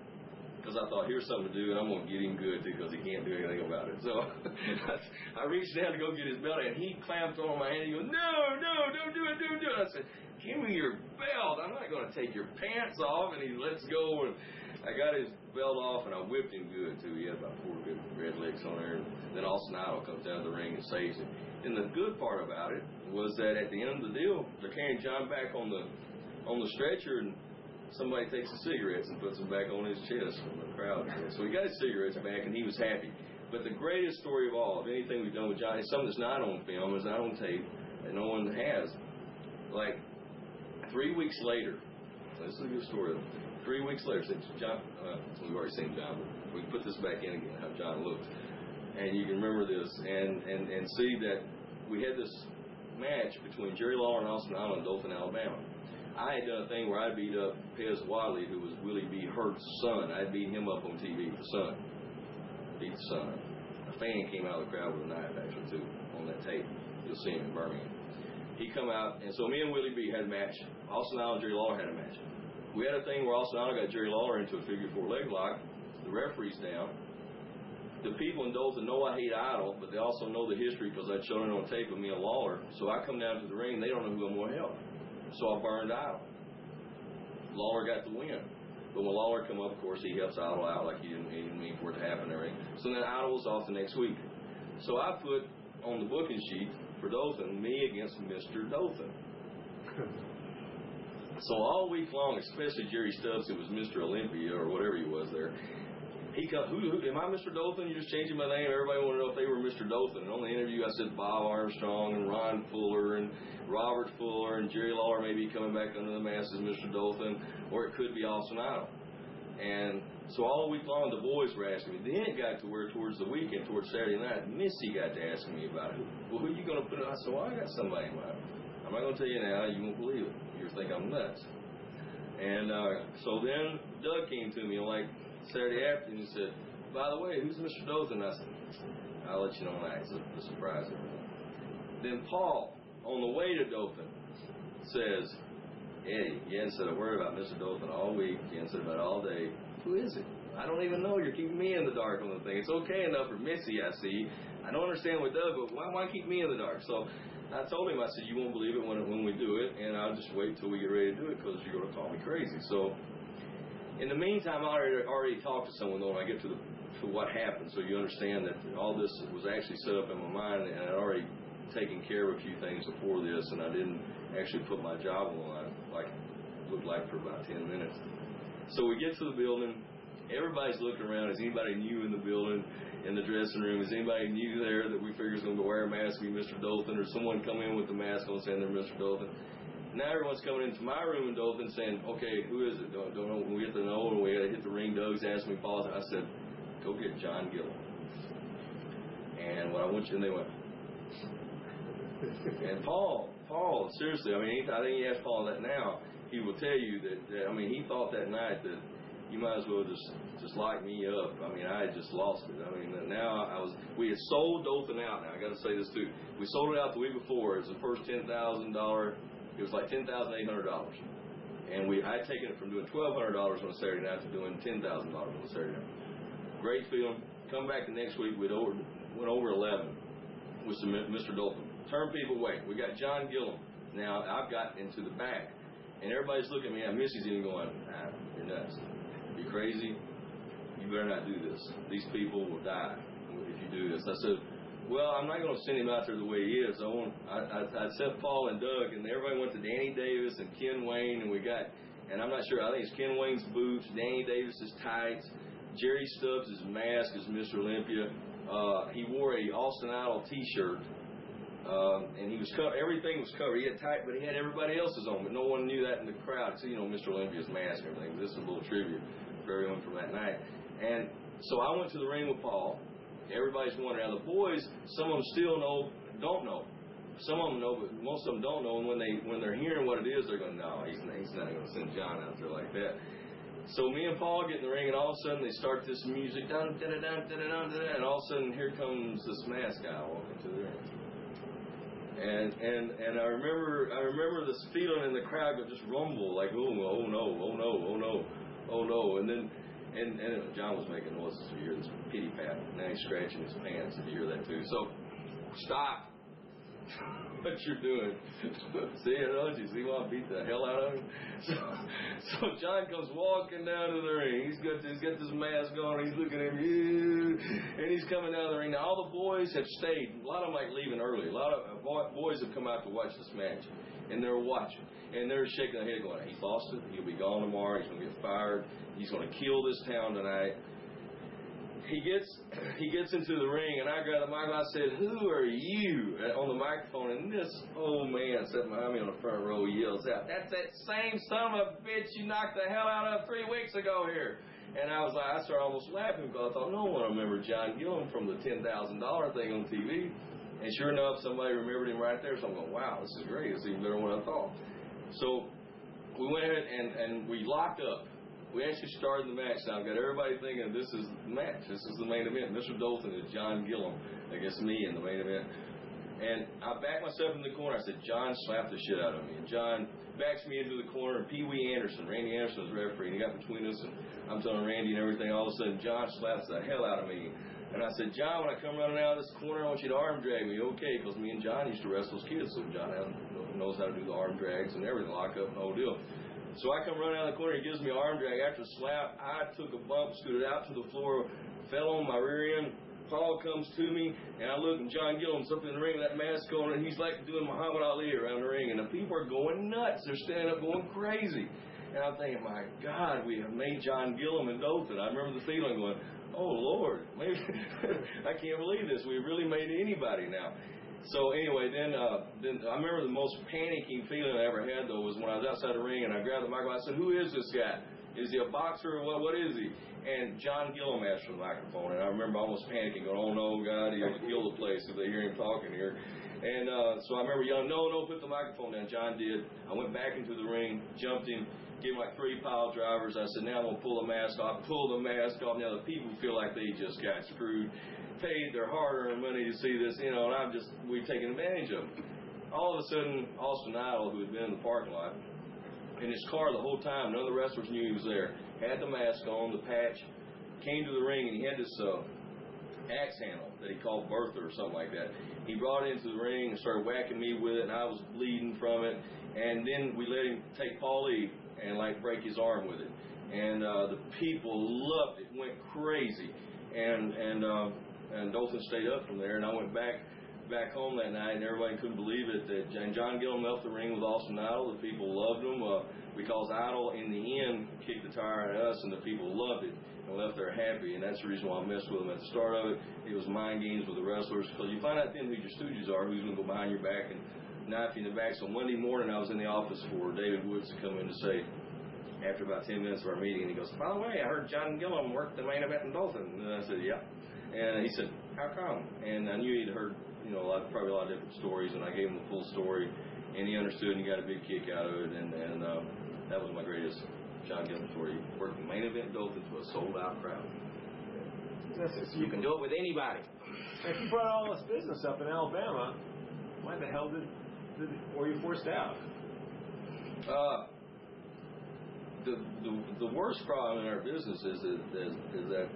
Because I thought, here's something to do, and I'm going to get him good too, because he can't do anything about it. So I reached down to go get his belt, and he clamped on my hand. He goes, No, no, don't do it, don't do it. I said, Give me your belt. I'm not going to take your pants off. And he lets go, and I got his belt off, and I whipped him good too. He had about four good red licks on there. And then Austin Idol comes down to the ring and saves him. And the good part about it was that at the end of the deal, they're carrying John back on the on the stretcher, and somebody takes the cigarettes and puts them back on his chest from the crowd. So he got his cigarettes back, and he was happy. But the greatest story of all, of anything we've done with John, is something that's not on film, is not on tape, and no one has. Like three weeks later, this is a good story. Three weeks later, since John, uh, we've already seen John, but we put this back in again, how John looked, and you can remember this, and and and see that we had this match between Jerry Lawler and Austin Idol in Dothan, Alabama. I had done a thing where I beat up Pez Wiley, who was Willie B. Hurt's son. I beat him up on TV, the son. Beat the son. A fan came out of the crowd with a knife, actually, too, on that tape. You'll see him in Birmingham. He come out, and so me and Willie B. had a match. Austin Idol and Jerry Lawler had a match. We had a thing where Austin Idol got Jerry Lawler into a figure four leg lock. The referee's down. The people in Dothan know I hate Idol, but they also know the history because I'd shown it on tape with me and Lawler. So I come down to the ring, they don't know who I'm going to help. So I burned Idol. Lawler got the win. But when Lawler come up, of course, he helps Idol out like he didn't, he didn't mean for it to happen and everything. So then Idol was off the next week. So I put on the booking sheet for Dothan, me against Mr. Dothan. So all week long, especially Jerry Stubbs, who was Mr. Olympia or whatever he was there, he come, who, who, am I Mr. Dothan? You're just changing my name. Everybody wanted to know if they were Mr. Dothan. And on the interview, I said Bob Armstrong and Ron Fuller and Robert Fuller and Jerry Lawler may be coming back under the mask as Mr. Dothan, or it could be Austin Idol. And so all week long, the boys were asking me. Then it got to where towards the weekend, towards Saturday night, Missy got to asking me about it. Well, who are you going to put in? I said, well, I got somebody in mind. I'm not going to tell you now. You won't believe it. You'll think I'm nuts. And uh, so then Doug came to me like Saturday afternoon and said, by the way, who's Mr. Dothan? I said, I'll let you know when I it's a, surprise. Then Paul, on the way to Dothan, says, Eddie, you hadn't said a word about Mr. Dothan all week. You hadn't said about all day. Who is it? I don't even know. You're keeping me in the dark on the thing. It's okay enough for Missy, I see. I don't understand with Doug, but why, why keep me in the dark? So I told him, I said, you won't believe it when, when we do it, and I'll just wait till we get ready to do it because you're going to call me crazy. So in the meantime, I already, already talked to someone, though, when I get to the to what happened, so you understand that all this was actually set up in my mind, and I'd already taken care of a few things before this, and I didn't actually put my job on line like looked like for about 10 minutes. So we get to the building. Everybody's looking around. Is anybody new in the building, in the dressing room? Is anybody new there that we figure is going to wear a mask, be Mr. Dothan, or someone come in with the mask on saying they're Mr. Dothan? Now everyone's coming into my room in Dothan saying, okay, who is it? Don't, don't know. We get to know, and we hit the ring, Doug's asked me, Paul. I said, go get John Gillum. And what I want you, and they went, and Paul, Paul, seriously, I mean, I think you ask Paul that now, he will tell you that, that, I mean, he thought that night that you might as well just just lock me up. I mean, I had just lost it. I mean, now I was, we had sold Dothan out. Now I got to say this too. We sold it out the week before. It was the first ten thousand dollar. It was like ten thousand eight hundred dollars, and we I had taken it from doing twelve hundred dollars on a Saturday night to doing ten thousand dollars on a Saturday night. Great feeling. Come back the next week, we over, went over 11 with some Mr. Dothan. Turn people away. We got John Gillum. Now, I've got into the back. And everybody's looking at me, and Missy's even going, ah, you're nuts. You're crazy? You better not do this. These people will die if you do this. I said, well, I'm not going to send him out there the way he is. I want. I, I, I sent Paul and Doug, and everybody went to Danny Davis and Ken Wayne, and we got, and I'm not sure. I think it's Ken Wayne's boots, Danny Davis's tights, Jerry Stubbs' mask is Mr. Olympia. Uh, he wore a Austin Idol T-shirt, um, and he was covered. Everything was covered. He had tight, but he had everybody else's on, but no one knew that in the crowd. So you know, Mr. Olympia's mask and everything. This is a little tribute for everyone from that night. And so I went to the ring with Paul. Everybody's wondering. Now the boys, some of them still know, don't know. Some of them know, but most of them don't know. And when they when they're hearing what it is, they're going, "No, he's, he's not going to send John out there like that." So me and Paul get in the ring, and all of a sudden they start this music, dun, dun, dun, dun, dun, dun, dun, and all of a sudden here comes this mask guy walking to the ring. And and and I remember I remember this feeling in the crowd go just rumble like oh oh no oh no oh no oh no and then and and John was making noises if you hear this pity pat now he's scratching his pants if you hear that too so stop what you're doing. see, don't you see why I beat the hell out of him? So, so John comes walking down to the ring. He's got he's got this mask on. He's looking at me, and he's coming down the ring. Now all the boys have stayed. A lot of them like leaving early. A lot of boys have come out to watch this match, and they're watching, and they're shaking their head, going, "He lost it. He'll be gone tomorrow. He's going to get fired. He's going to kill this town tonight." he gets he gets into the ring, and I got mic. I said, "Who are you?" on the microphone, and this old man sitting behind me on the front row yells out, "That's that same son of a bitch you knocked the hell out of three weeks ago here." And I was like, I started almost laughing because I thought, no one remember John Gillum from the ten thousand dollar thing on TV. And sure enough, somebody remembered him right there. So I'm going, wow, this is great. It's even better than what I thought. So we went ahead and, and we locked up we actually started the match. Now I've got everybody thinking this is the match. This is the main event. Mr. Dothan is John Gillum against me in the main event. And I backed myself in the corner. I said, John slapped the shit out of me. And John backs me into the corner. And Pee Wee Anderson, Randy Anderson was referee. And he got between us. And I'm telling Randy and everything. All of a sudden, John slaps the hell out of me. And I said, John, when I come running out of this corner, I want you to arm drag me. Okay, because me and John used to wrestle as kids. So John knows how to do the arm drags and everything, lock up and whole deal. So I come running out of the corner. He gives me an arm drag. After a slap, I took a bump, scooted out to the floor, fell on my rear end, Paul comes to me, and I look, and John Gillum's up in the ring with that mask on, and he's like doing Muhammad Ali around the ring, and the people are going nuts. They're standing up going crazy. And I'm thinking, my God, we have made John Gillum in Dothan. I remember the feeling going, oh, Lord, maybe I can't believe this. We really made anybody now. So anyway, then uh, then I remember the most panicking feeling I ever had though was when I was outside the ring and I grabbed the microphone. I said, "Who is this guy? Is he a boxer what? What is he?" And John Gillum asked for the microphone, and I remember almost panicking, going, "Oh no, God, he'll kill the place if they hear him talking here." And uh, so I remember yelling, "No, no, put the microphone down." John did. I went back into the ring, jumped him, him like three pile drivers. I said, "Now I'm gonna pull the mask off." Pull the mask off. Now the people feel like they just got screwed paid their hard-earned money to see this, you know, and I'm just, we've taken advantage of them. All of a sudden, Austin Idol, who had been in the parking lot, in his car the whole time, none of the wrestlers knew he was there, had the mask on, the patch, came to the ring, and he had this uh, axe handle that he called Bertha or something like that. He brought it into the ring and started whacking me with it, and I was bleeding from it. And then we let him take Paul Lee and like break his arm with it. And uh, the people loved it, went crazy. And and uh, and Dothan stayed up from there. And I went back back home that night, and everybody couldn't believe it. That and John Gillum left the ring with Austin Idol. The people loved him uh, because Idol, in the end, kicked the tire at us, and the people loved it and left there happy. And that's the reason why I messed with him at the start of it. It was mind games with the wrestlers because you find out then who your stooges are, who's going to go behind your back and knife you in the back. So Monday morning, I was in the office for David Woods to come in to say after about 10 minutes of our meeting, and he goes, By the way, I heard John Gillum worked the main event in Dothan. And I said, Yeah. And he said, How come? And I knew he'd heard, you know, a lot, probably a lot of different stories, and I gave him the full story, and he understood, and he got a big kick out of it, and, and um, that was my greatest John Gillum story. He worked the main event in Dothan to a sold out crowd. So You can do it with anybody. If you brought all this business up in Alabama, why the hell did, did were you forced out? Uh, the, the the worst problem in our business is that is, is that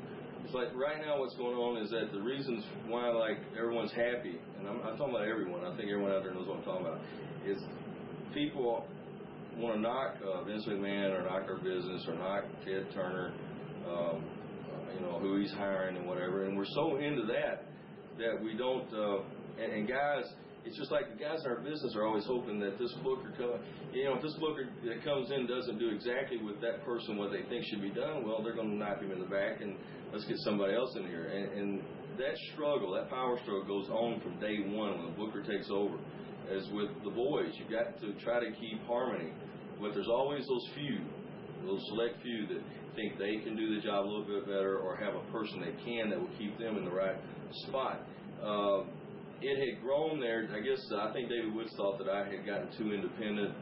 it's like right now what's going on is that the reasons why like everyone's happy and I'm, I'm talking about everyone I think everyone out there knows what I'm talking about is people want to knock uh, Vince McMahon or knock our business or knock Ted Turner um, uh, you know who he's hiring and whatever and we're so into that that we don't uh, and, and guys it's just like the guys in our business are always hoping that this booker come, you know, if this booker that comes in doesn't do exactly with that person what they think should be done, well, they're going to knock him in the back and let's get somebody else in here. And, and that struggle, that power struggle, goes on from day one when the booker takes over. As with the boys, you've got to try to keep harmony, but there's always those few, those select few that think they can do the job a little bit better or have a person they can that will keep them in the right spot. Uh, it had grown there. I guess uh, I think David Woods thought that I had gotten too independent,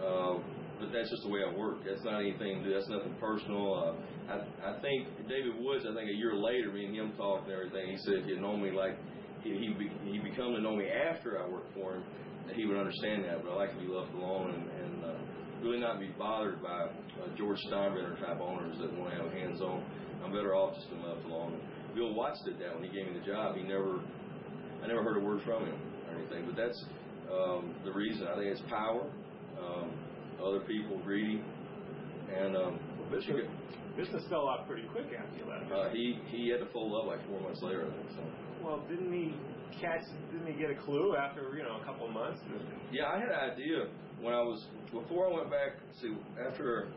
uh, but that's just the way I work. That's not anything. That's nothing personal. Uh, I, I think David Woods. I think a year later, me and him talked and everything. He said he had known me like he he, be, he become to know me after I worked for him, that he would understand that. But I like to be left alone and. and uh, Really not be bothered by uh, George Steinbrenner type owners that want to have hands on. I'm better off just being left alone. Bill Watts did that when he gave me the job. He never I never heard a word from him or anything. But that's um, the reason. I think it's power, um, other people greedy, and um, get, business fell off pretty quick after you left. uh, he he had to fold up like four months later. I think so. well, didn't he catch? Didn't he get a clue after you know a couple of months? Yeah, I had an idea when I was before I went back. See, after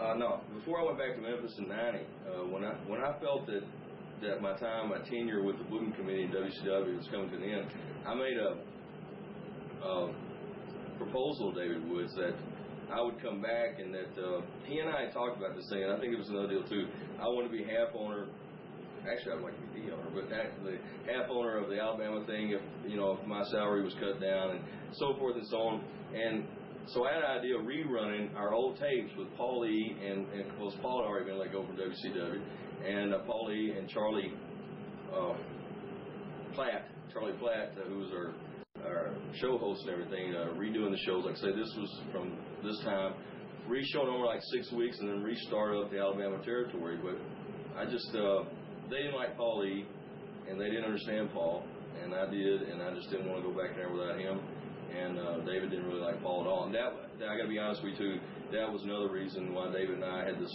uh, no, before I went back to Memphis in '90, uh, when I when I felt that that my time, my tenure with the booking committee in WCW was coming to an end, I made a, a proposal to David Woods that I would come back and that uh, he and I talked about this thing, and I think it was another deal too. I want to be half owner. Actually, I'd like to be the owner, but actually half owner of the Alabama thing. If you know, if my salary was cut down and so forth and so on, and so I had an idea of rerunning our old tapes with Paul E. and, and well, Paul had already been let go from WCW, and uh, Paul E. and Charlie uh, Platt, Charlie Platt, uh, who was our our show host and everything, uh, redoing the shows. Like I say, this was from this time, re-showing over like six weeks, and then restart up the Alabama territory. But I just uh, they didn't like Paul E. and they didn't understand Paul, and I did, and I just didn't want to go back there without him and uh, David didn't really like Paul at all. And that, that I got to be honest with you too, that was another reason why David and I had this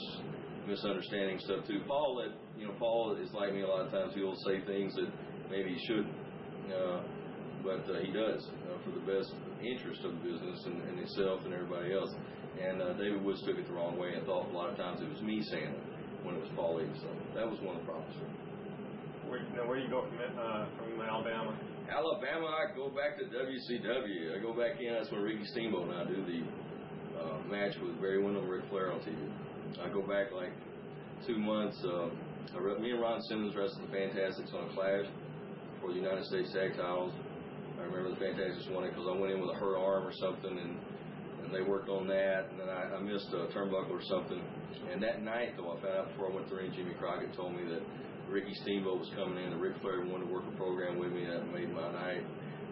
misunderstanding stuff too. Paul, that you know, Paul is like me a lot of times. He'll say things that maybe he shouldn't, uh, but uh, he does uh, for the best interest of the business and, and himself and everybody else. And uh, David Woods took it the wrong way and thought a lot of times it was me saying it when it was Paul Lee. So that was one of the problems. Where, now, where do you go from uh, from Alabama? Alabama, I go back to WCW. I go back in. That's when Ricky Steamboat and I do the uh, match with Barry Windham and Ric Flair on TV. I go back like two months. Uh, I, re- me and Ron Simmons wrestled the Fantastics on a clash for the United States Tag Titles. I remember the Fantastics won it because I went in with a hurt arm or something, and and they worked on that. And then I, I missed a turnbuckle or something. And that night, though, I found out before I went the ring, Jimmy Crockett told me that Ricky Steamboat was coming in, and Ric Flair wanted to work a program with me. That made my night.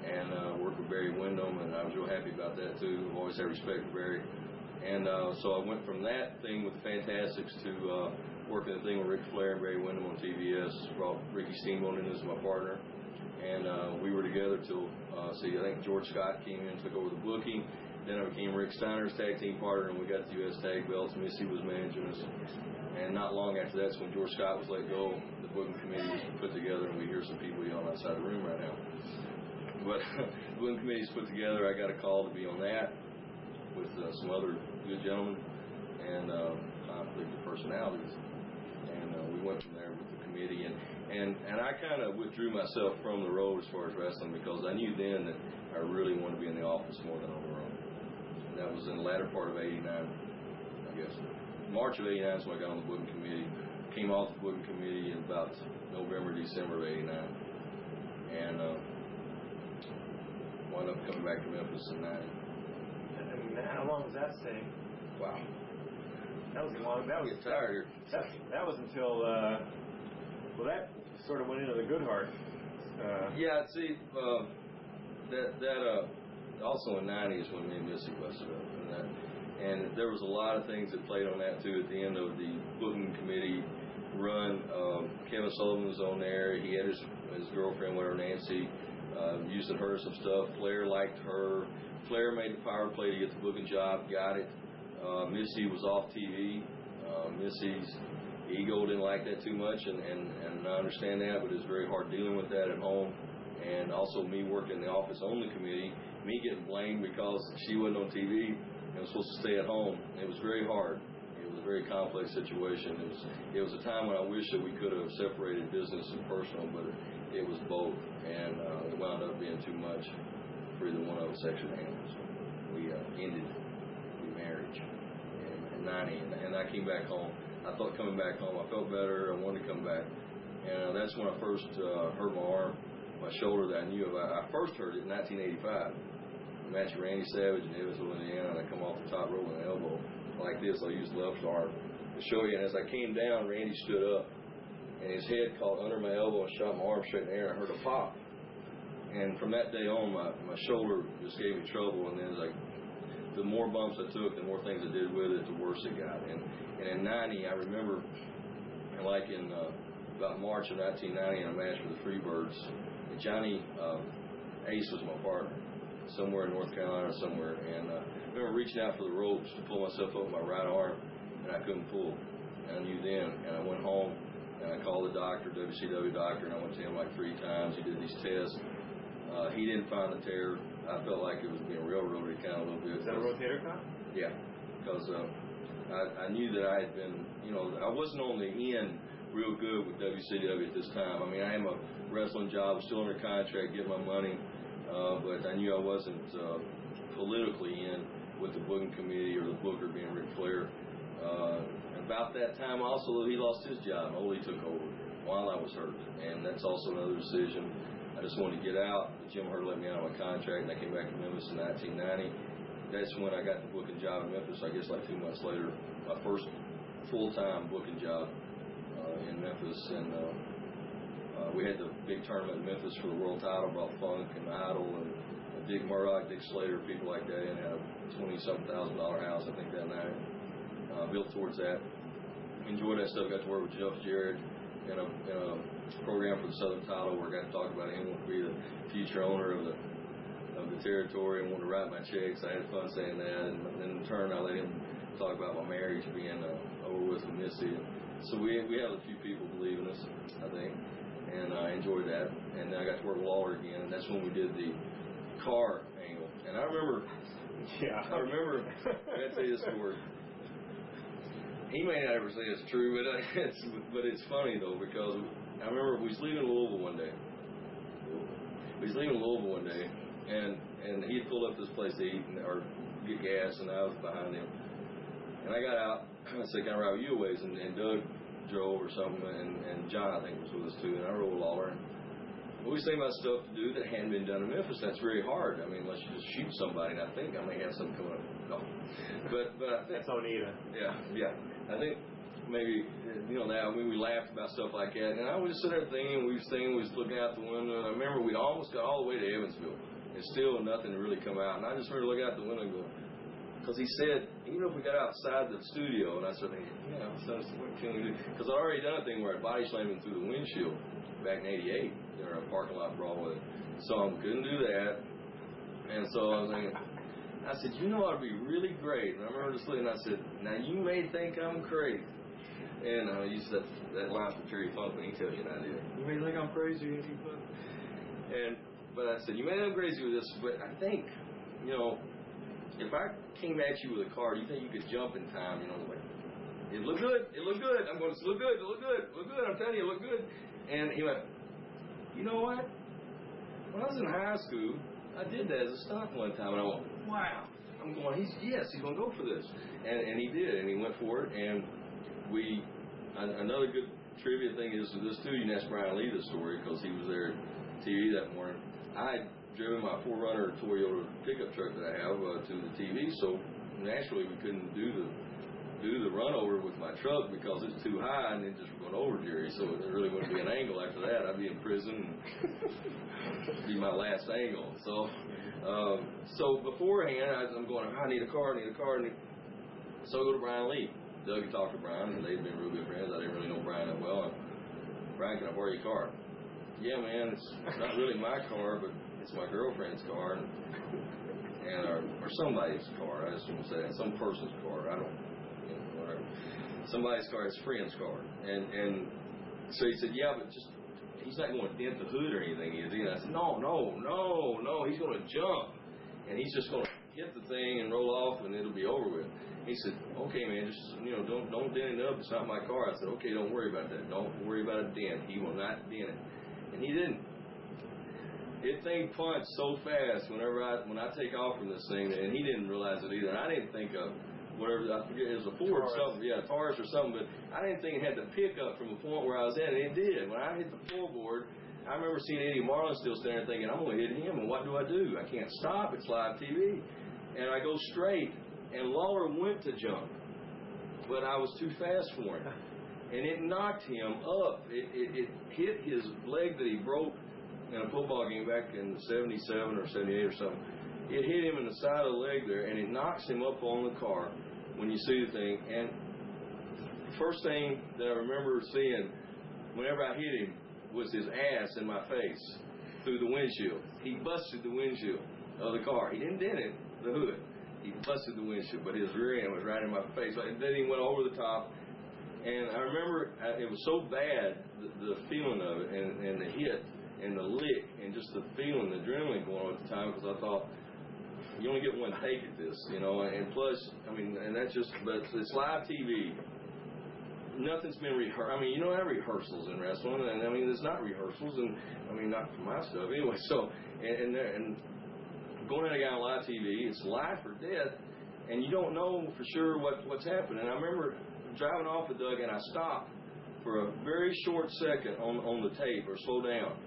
And uh, worked with Barry Windham, and I was real happy about that too. I've always had respect for Barry. And uh, so I went from that thing with the Fantastics to uh, working the thing with Ric Flair and Barry Windham on TBS. Brought Ricky Steamboat in as my partner, and uh, we were together till uh, see I think George Scott came in and took over the booking. Then I became Rick Steiner's tag team partner, and we got the U.S. tag belts. Missy was managing us, and not long after that's when George Scott was let go. The booking committee was put together, and we hear some people yelling outside the room right now. But the booking committee was put together. I got a call to be on that with uh, some other good gentlemen and uh, conflict of personalities. And uh, we went from there with the committee. And, and, and I kind of withdrew myself from the road as far as wrestling because I knew then that I really wanted to be in the office more than on the road. And that was in the latter part of 89, I guess. March of 89 is when I got on the booking committee. Came off the booking committee in about November, December of 89. And uh, wound up coming back to Memphis in 90. How long was that stay? Wow. That was long. That was tired that, that was until uh, well that sort of went into the Goodhart. Uh, Yeah, see, uh, that that uh, also in '90s when me and Missy busted up, and that, and there was a lot of things that played on that too. At the end of the booking committee run, um, Kevin Sullivan was on there. He had his his girlfriend, whatever Nancy, uh, using her some stuff. Flair liked her. Flair made the power play to get the booking job, got it. Uh, Missy was off TV. Uh, Missy's ego didn't like that too much, and, and, and I understand that, but it's very hard dealing with that at home. And also me working the office on the committee, me getting blamed because she wasn't on TV and was supposed to stay at home. It was very hard. Very complex situation. It was it was a time when I wish that we could have separated business and personal, but it was both, and uh, it wound up being too much for either one of us actually to handle. So we uh, ended the marriage in, in '90, and, and I came back home. I thought coming back home, I felt better. I wanted to come back, and uh, that's when I first uh, hurt my arm, my shoulder that I knew of. I, I first hurt it in 1985. A match Randy Savage in Evansville, Indiana, and I come off the top rope with an elbow like this. I used left arm to show you. And as I came down, Randy stood up, and his head caught under my elbow and shot my arm straight in the air. I heard a pop. And from that day on, my, my shoulder just gave me trouble. And then like the more bumps I took, the more things I did with it, the worse it got. And and in '90, I remember, like in uh, about March of 1990, in a match with the Freebirds, Johnny uh, Ace was my partner, somewhere in North Carolina, somewhere. And uh, I remember reaching out for the ropes to pull myself up with my right arm, and I couldn't pull. And I knew then, and I went home and I called the doctor, WCW doctor, and I went to him like three times. He did these tests. Uh, he didn't find the tear. I felt like it was being railroaded kind of a little bit. is that a rotator cuff? Yeah, because uh, I, I knew that I had been, you know, I wasn't on the end real good with WCW at this time. I mean, I am a wrestling job, still under contract, get my money, uh, but I knew I wasn't uh, politically in with the booking committee or the booker being Ric Flair. Uh, about that time, also, he lost his job. Ole took over while I was hurt, and that's also another decision. I just wanted to get out. Jim Herd let me out of my contract, and I came back to Memphis in 1990 that's when I got the booking job in Memphis. I guess like two months later, my first full-time booking job uh, in Memphis, and uh, uh, we had the big tournament in Memphis for the world title. Brought Funk and Idol and Dick Murdoch, Dick Slater, people like that, and had a twenty-something thousand dollar house, I think, that night. Uh, built towards that. Enjoyed that stuff. Got to work with Jeff Jarrett in a, in a program for the Southern title where I got to talk about him wanting to be the future owner of the of the territory and wanted to write my checks. I had fun saying that, and then in turn I let him talk about my marriage being uh, over with and Missy. So we we had a few people believing us, I think, and I enjoyed that. And then I got to work with Lawler again, and that's when we did the car angle. And I remember, Yeah. I remember, I gotta tell this story. He may not ever say it's true, but it's but it's funny though because I remember we was leaving Louisville one day. We was leaving Louisville one day, and and he had pulled up this place to eat and, or get gas, and I was behind him. And I got out. I said, "Can I ride with you a ways?" And, and Doug drove or something, and, and John I think was with us too. And I rode Lawler. And we was thinking about stuff to do that hadn't been done in Memphis. That's very hard. I mean, unless you just shoot somebody. And I think I may have something coming up. No, but but I think That's Oneida. yeah, yeah. I think maybe you know now. I mean, we laughed about stuff like that, and I was just sitting there thinking. We was thinking. We was looking out the window, and I remember we almost got all the way to Evansville, and still nothing really come out. And I just remember looking out the window and going, because he said, even if we got outside the studio, and I said, yeah, so what can we do? Because I already done a thing where I body slammed him through the windshield back in '88 there in a parking lot Broadway. So I couldn't do that, and so I was thinking. I said, you know would be really great? And I remember just looking, I said, now you may think I'm crazy. And I used that, that line from Terry Funk when he tells you an idea. You may think I'm crazy. And, but I said, you may think I'm crazy with this, but I think, you know, if I came at you with a car, do you think you could jump in time? You know, like, it looked good, it looked good. I'm going, it look good, it look good, it look good. I'm telling you, it looked good. And he went, you know what? When I was in high school, I did that as a stunt one time, and I went, wow. I'm going, he's yes, he's going to go for this, and and he did, and he went for it, and we. Another good trivia thing is this too. You can ask Brian Lee this story because he was there at TV that morning. I driven my 4Runner Toyota pickup truck that I have uh, to the TV, so naturally we couldn't do the do the run over with my truck because it's too high and it just went over Jerry. So there really wouldn't be an angle after that. I'd be in prison. And be my last angle. So, um, so beforehand, I, I'm going. I need a car. I need a car. I need... So I go to Brian Lee. Doug had talked to Brian, and they'd been real good friends. I didn't really know Brian that well. And, Brian, can I borrow your car? Yeah, man. It's not really my car, but it's my girlfriend's car, and, and or, somebody's car. I just want to say some person's car. I don't you know, whatever. Somebody's car, his friend's car. And and so he said, Yeah, but just he's not going to dent the hood or anything, is he? And I said, No, no, no, no, he's going to jump. And he's just going to hit the thing and roll off and it'll be over with. He said, Okay, man, just you know, don't don't dent it up, it's not my car. I said, Okay, don't worry about that. Don't worry about a dent. He will not dent it. And he didn't. It thing punched so fast whenever I when I take off from this thing, and he didn't realize it either. And I didn't think of whatever I forget it was a Ford Taurus. something, yeah, Taurus or something. But I didn't think it had the pickup from the point where I was at, and it did. When I hit the floorboard, I remember seeing Eddie Marlin still standing there thinking, I'm going to hit him, and what do I do? I can't stop. It's live TV, and I go straight, and Lawler went to jump, but I was too fast for him. And it knocked him up. It, it, it hit his leg that he broke in a football game back in 77 or 78 or something. It hit him in the side of the leg there, and it knocks him up on the car when you see the thing. And the first thing that I remember seeing whenever I hit him was his ass in my face through the windshield. He busted the windshield of the car. He didn't dent it, the hood. He busted the windshield, but his rear end was right in my face. And then he went over the top. And I remember uh, it was so bad, the, the feeling of it, and, and the hit, and the lick, and just the feeling, the adrenaline going on at the time, because I thought, you only get one take at this, you know. And plus, I mean, and that's just, but it's live TV. Nothing's been rehearsed. I mean, you know, have rehearsals in wrestling, and I mean, there's not rehearsals, and I mean, not for my stuff anyway. So, and and, and going at a guy on live TV, it's life or death, and you don't know for sure what what's happening. I remember driving off with Doug, and I stopped for a very short second on on the tape or slow down.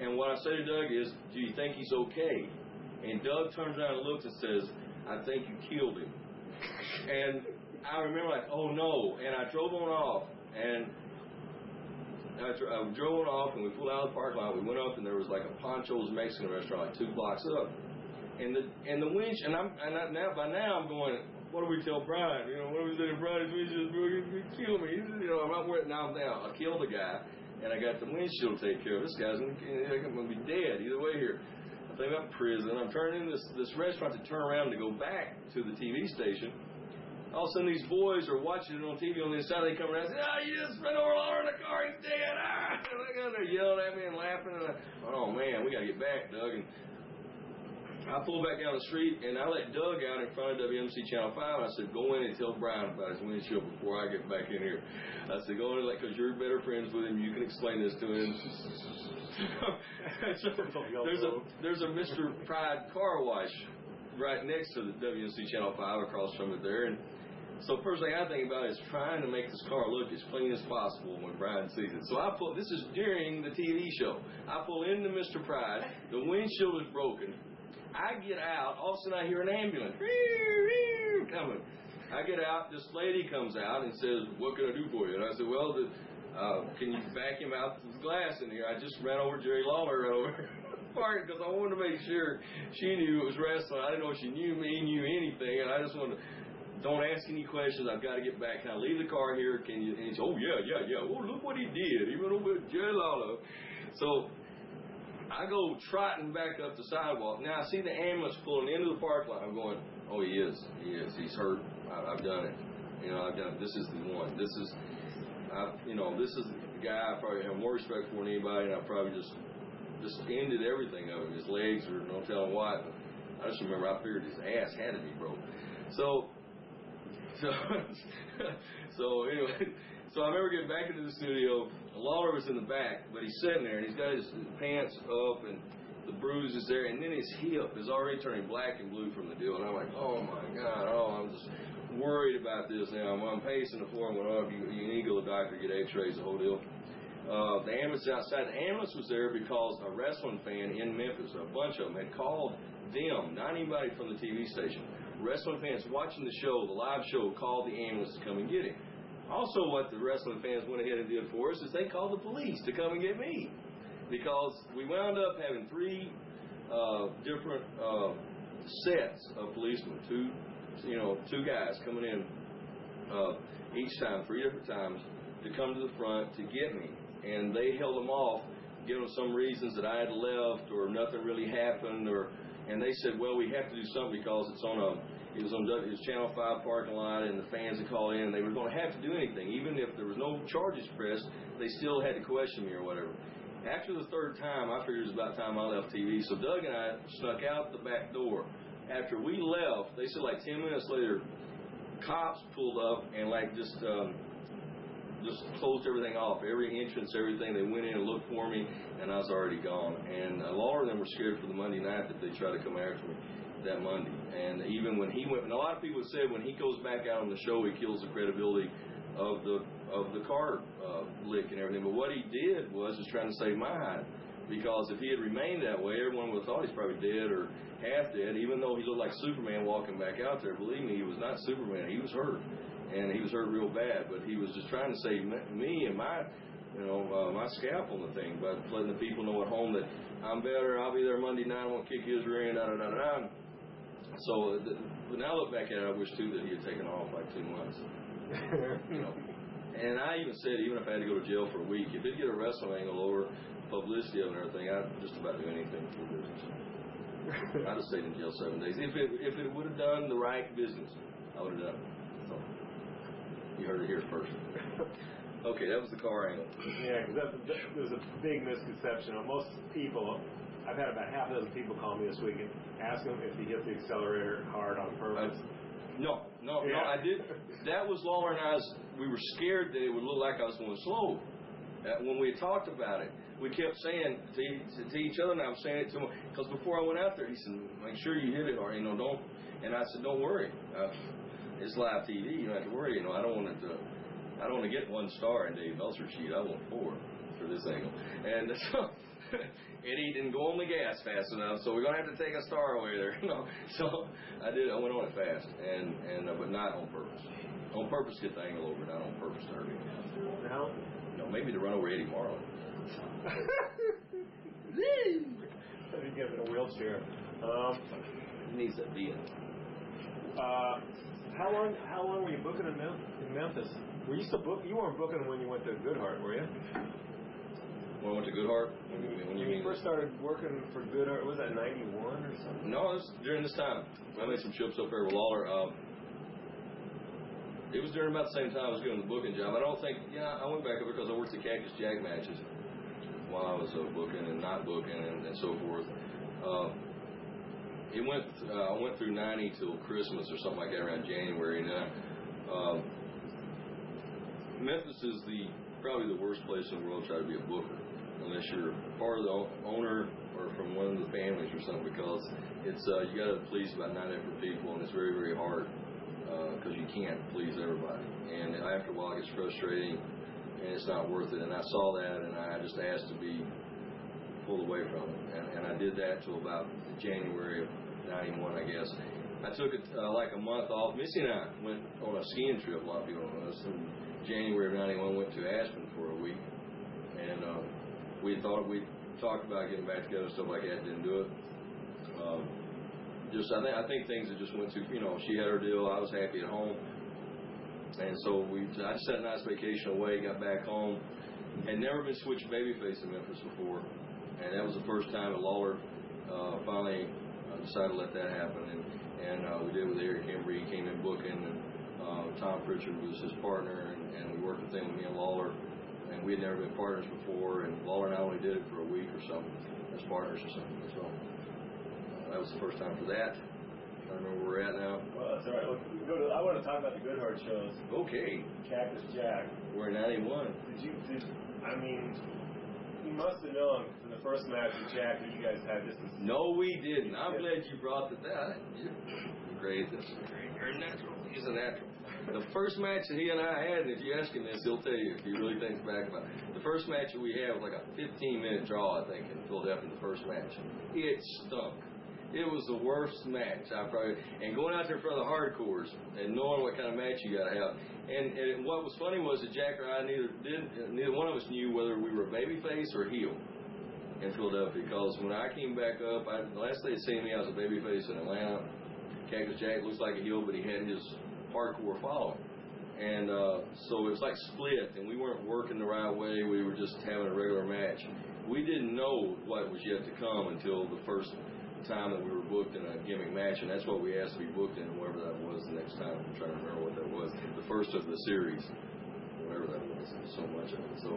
And what I say to Doug is, "Do you think he's okay?" And Doug turns around and looks and says, "I think you killed him." And I remember like, "Oh no!" And I drove on off, and I, dr- I drove on off, and we pulled out of the parking lot. We went up, and there was like a Pancho's Mexican restaurant, like two blocks up. And the and the winch, and I'm and I, now by now I'm going. What do we tell Brian? You know, what do we say to Brian? Broke. He's gonna kill me. You know, I'm not worried now. Down. I killed the guy, and I got the windshield taken care of. This guy's gonna, be dead either way here. I think about prison. I'm turning in this this restaurant to turn around to go back to the TV station, all of a sudden these boys are watching it on TV on the inside. They come around and say, "Oh, you just ran over Lawler in the car. He's dead!" Ah, they're yelling at me and laughing. And I, oh man, we got to get back, Doug. And I pulled back down the street and I let Doug out in front of WMC Channel 5. I said, go in and tell Brian about his windshield before I get back in here. I said, go in, like, because you're better friends with him. You can explain this to him. so, there's a there's a Mr. Pride car wash right next to the WMC Channel 5 across from it there. And so first thing I think about is trying to make this car look as clean as possible when Brian sees it. So I pull. This is during the TV show. I pull into Mr. Pride. The windshield is broken. I get out. All of a sudden, I hear an ambulance coming. I get out. This lady comes out and says, "What can I do for you?" And I said, "Well, the, uh, can you vacuum out the glass in here?" I just ran over Jerry Lawler over part because I wanted to make sure she knew it was wrestling. I didn't know if she knew me, knew anything, and I just wanted. to don't ask any questions. I've got to get back. Can I leave the car here? Can you? And he said, Oh yeah, yeah, yeah. Oh look what he did. He went over to Jerry Lawler. So I go trotting back up the sidewalk. Now I see the ambulance pulling into the park lot. I'm going, oh, he is. He is. He's hurt. I, I've done it. You know, I've done it. This is the one. This is, I, you know, this is the guy I probably have more respect for than anybody, and I probably just, just ended everything of him. His legs were no telling what. But I just remember I figured his ass had to be broke. So, so, so anyway, so I remember getting back into the studio. Lawler was in the back, but he's sitting there and he's got his pants up and the bruise is there, and then his hip is already turning black and blue from the deal. And I'm like, oh my God, oh, I'm just worried about this now. I'm, I'm pacing the floor and going, oh, you, you need to go to the doctor, get x-rays, the whole deal. Uh, the ambulance outside. The ambulance was there because a wrestling fan in Memphis, a bunch of them, had called them, not anybody from the TV station. Wrestling fans watching the show, the live show, called the ambulance to come and get him. Also, what the wrestling fans went ahead and did for us is they called the police to come and get me. Because we wound up having three uh, different uh, sets of policemen, two, you know, two guys coming in uh, each time, three different times, to come to the front to get me, and they held them off, giving them some reasons that I had left or nothing really happened, or and they said, well, we have to do something because it's on a it was on was Channel 5 parking lot, and the fans had called in, and they were going to have to do anything. Even if there was no charges pressed, they still had to question me or whatever. After the third time, I figured it was about time I left TV. So Doug and I snuck out the back door. After we left, they said like 10 minutes later, cops pulled up and like just um, just closed everything off, every entrance, everything. They went in and looked for me, and I was already gone. And a lot of them were scared for the Monday night that they try to come after me that Monday. And even when he went, and a lot of people said when he goes back out on the show, he kills the credibility of the of the car uh, lick and everything. But what he did was just trying to save my hide. Because if he had remained that way, everyone would have thought he's probably dead or half dead. Even though he looked like Superman walking back out there, believe me, he was not Superman. He was hurt, and he was hurt real bad. But he was just trying to save me and my you know, uh, my scalp on the thing, but letting the people know at home that I'm better, I'll be there Monday night, I won't kick his rear end, da da da da. So the, when I look back at it, I wish too that he had taken off like two months. you know, and I even said even if I had to go to jail for a week, if it get a wrestling angle over publicity of and everything, I'd just about do anything for business. I'd have stayed in jail seven days if it if it would have done the right business. I would have done it. So you heard it here first. Okay, that was the car angle. Yeah, because there's a big misconception. Most people, I've had about half a dozen people call me this week and ask them if he hit the accelerator hard on purpose. Uh, no, no, Yeah. no, I did. That was Lawler and I. Was, we were scared that it would look like I was going slow. Uh, when we had talked about it, we kept saying to, to, to each other, and I was saying it to him because before I went out there, he said, "Make sure you hit it, or you know, don't." And I said, "Don't worry, uh, it's live TV. You don't have to worry. You know, I don't want it to. I don't want to get one star in Dave Meltzer sheet. I want four for this angle." And so. he didn't go on the gas fast enough, so we're gonna have to take a star away there. no, so I did. I went on it fast, and and uh, but not on purpose. On purpose to get the angle over, not on purpose to hurt him. Now, You know, maybe to run over Eddie Marlin. I think get him in a wheelchair. Um, He needs that being. uh, how long? How long were you booking in, Mem- in Memphis? Were you still book? You weren't booking when you went to Goodhart, were you? When I went to Goodhart, when you, when you When you mean first started working for Goodhart, was that '91 or something? No, it was during this time. I made some trips up there with Lawler. Um, It was during about the same time I was doing the booking job. I don't think, yeah, I went back up because I worked the Cactus Jack matches while I was uh, booking and not booking and, and so forth. Uh, it went, uh, I went through 90 till Christmas or something like that around January. And, uh, um, Memphis is the, probably the worst place in the world to try to be a booker unless you're part of the owner or from one of the families or something because it's, uh, you got to please about nine different people and it's very, very hard because you can't please everybody. And after a while, it gets frustrating, and it's not worth it. And I saw that, and I just asked to be pulled away from it. And, and I did that till about January of '91, I guess. I took it uh, like a month off. Missy and I went on a skiing trip. A lot of people don't know this. In January of '91, went to Aspen for a week, and uh, we thought we talked about getting back together and stuff like that. Didn't do it. Um, just I think I think things that just went too. You know, she had her deal. I was happy at home, and so we. I just had a nice vacation away. Got back home. Had never been switched babyface in Memphis before, and that was the first time that Lawler uh, finally uh, decided to let that happen. And and uh, we did with Eric Embry. He came in booking, and uh, Tom Pritchard was his partner, and, and we worked with him with me and Lawler. And we had never been partners before, and Lawler and I only did it for a week or something as partners or something. So uh, that was the first time for that. I don't remember where we're at now. Well, that's all right. Look, we go to, I want to talk about the Goodhart shows. Okay, Cactus Jack. we're in 91. Did you? Did I mean? You must have known the first match with Jack that you guys had this. Was, No, we didn't. I'm Yeah. glad you brought that. that you're great. That's great. You're natural. He's a natural. The first match that he and I had, and if you ask him this, he'll tell you if he really thinks back about it. The first match that we had was like a 15 minute draw, I think, in Philadelphia. The first match, it stunk. It was the worst match I probably. And going out there in front of the hardcores and knowing what kind of match you got to have. And, and what was funny was that Jack or I neither did neither one of us knew whether we were babyface or heel in Philadelphia because when I came back up, I, the last they had seen me, I was a babyface in Atlanta. Cactus Jack looks like a heel, but he had his hardcore following. And uh, so it was like split, and we weren't working the right way. We were just having a regular match. We didn't know what was yet to come until the first time that we were booked in a gimmick match, and that's what we asked to be booked in, whatever that was the next time. I'm trying to remember what that was. The first of the series, whatever that was. So much of it. So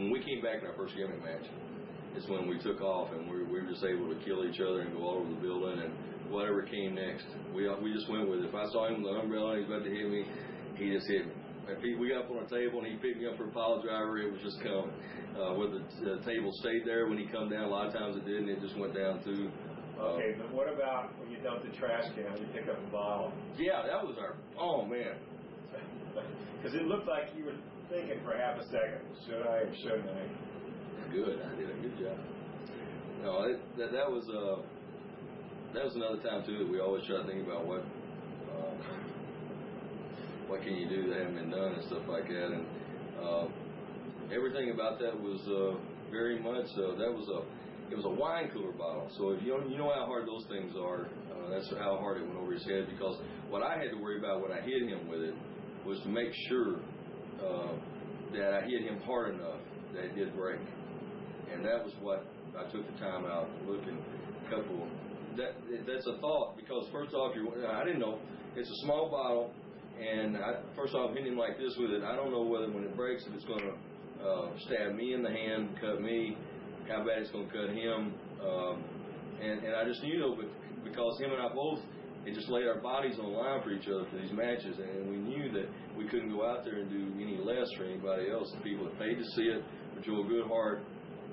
when we came back in our first gimmick match, it's when we took off and we, we were just able to kill each other and go all over the building and whatever came next. We we just went with it. If I saw him with an umbrella and he was about to hit me, he just hit me. If he, we got up on a table and he picked me up for a pile driver, it was just coming. Uh, whether the table stayed there when he come down, a lot of times it didn't. It just went down through. Uh, okay, but what about when you dump the trash can? You pick up a bottle. Yeah, that was our. Oh man. Because it looked like you were thinking for half a second. Should I or shouldn't I? Good. I did a good job. No, it, that that was uh that was another time too that we always try to think about what uh, what can you do that haven't been done and stuff like that. And uh, everything about that was uh, very much uh, that was a it was a wine cooler bottle. So if you know, you know how hard those things are, uh, that's how hard it went over his head. Because what I had to worry about when I hit him with it was to make sure uh, that I hit him hard enough that it did break. And that was what I took the time out looking a couple. That that's a thought because first off, you I didn't know it's a small bottle, and I, first off, hitting like this with it, I don't know whether when it breaks if it's going to uh, stab me in the hand, cut me, how bad it's going to cut him, um, and and I just knew though, because him and I both had just laid our bodies on the line for each other for these matches, and we knew that we couldn't go out there and do any less for anybody else. The people that paid to see it, for Joel Goodhart,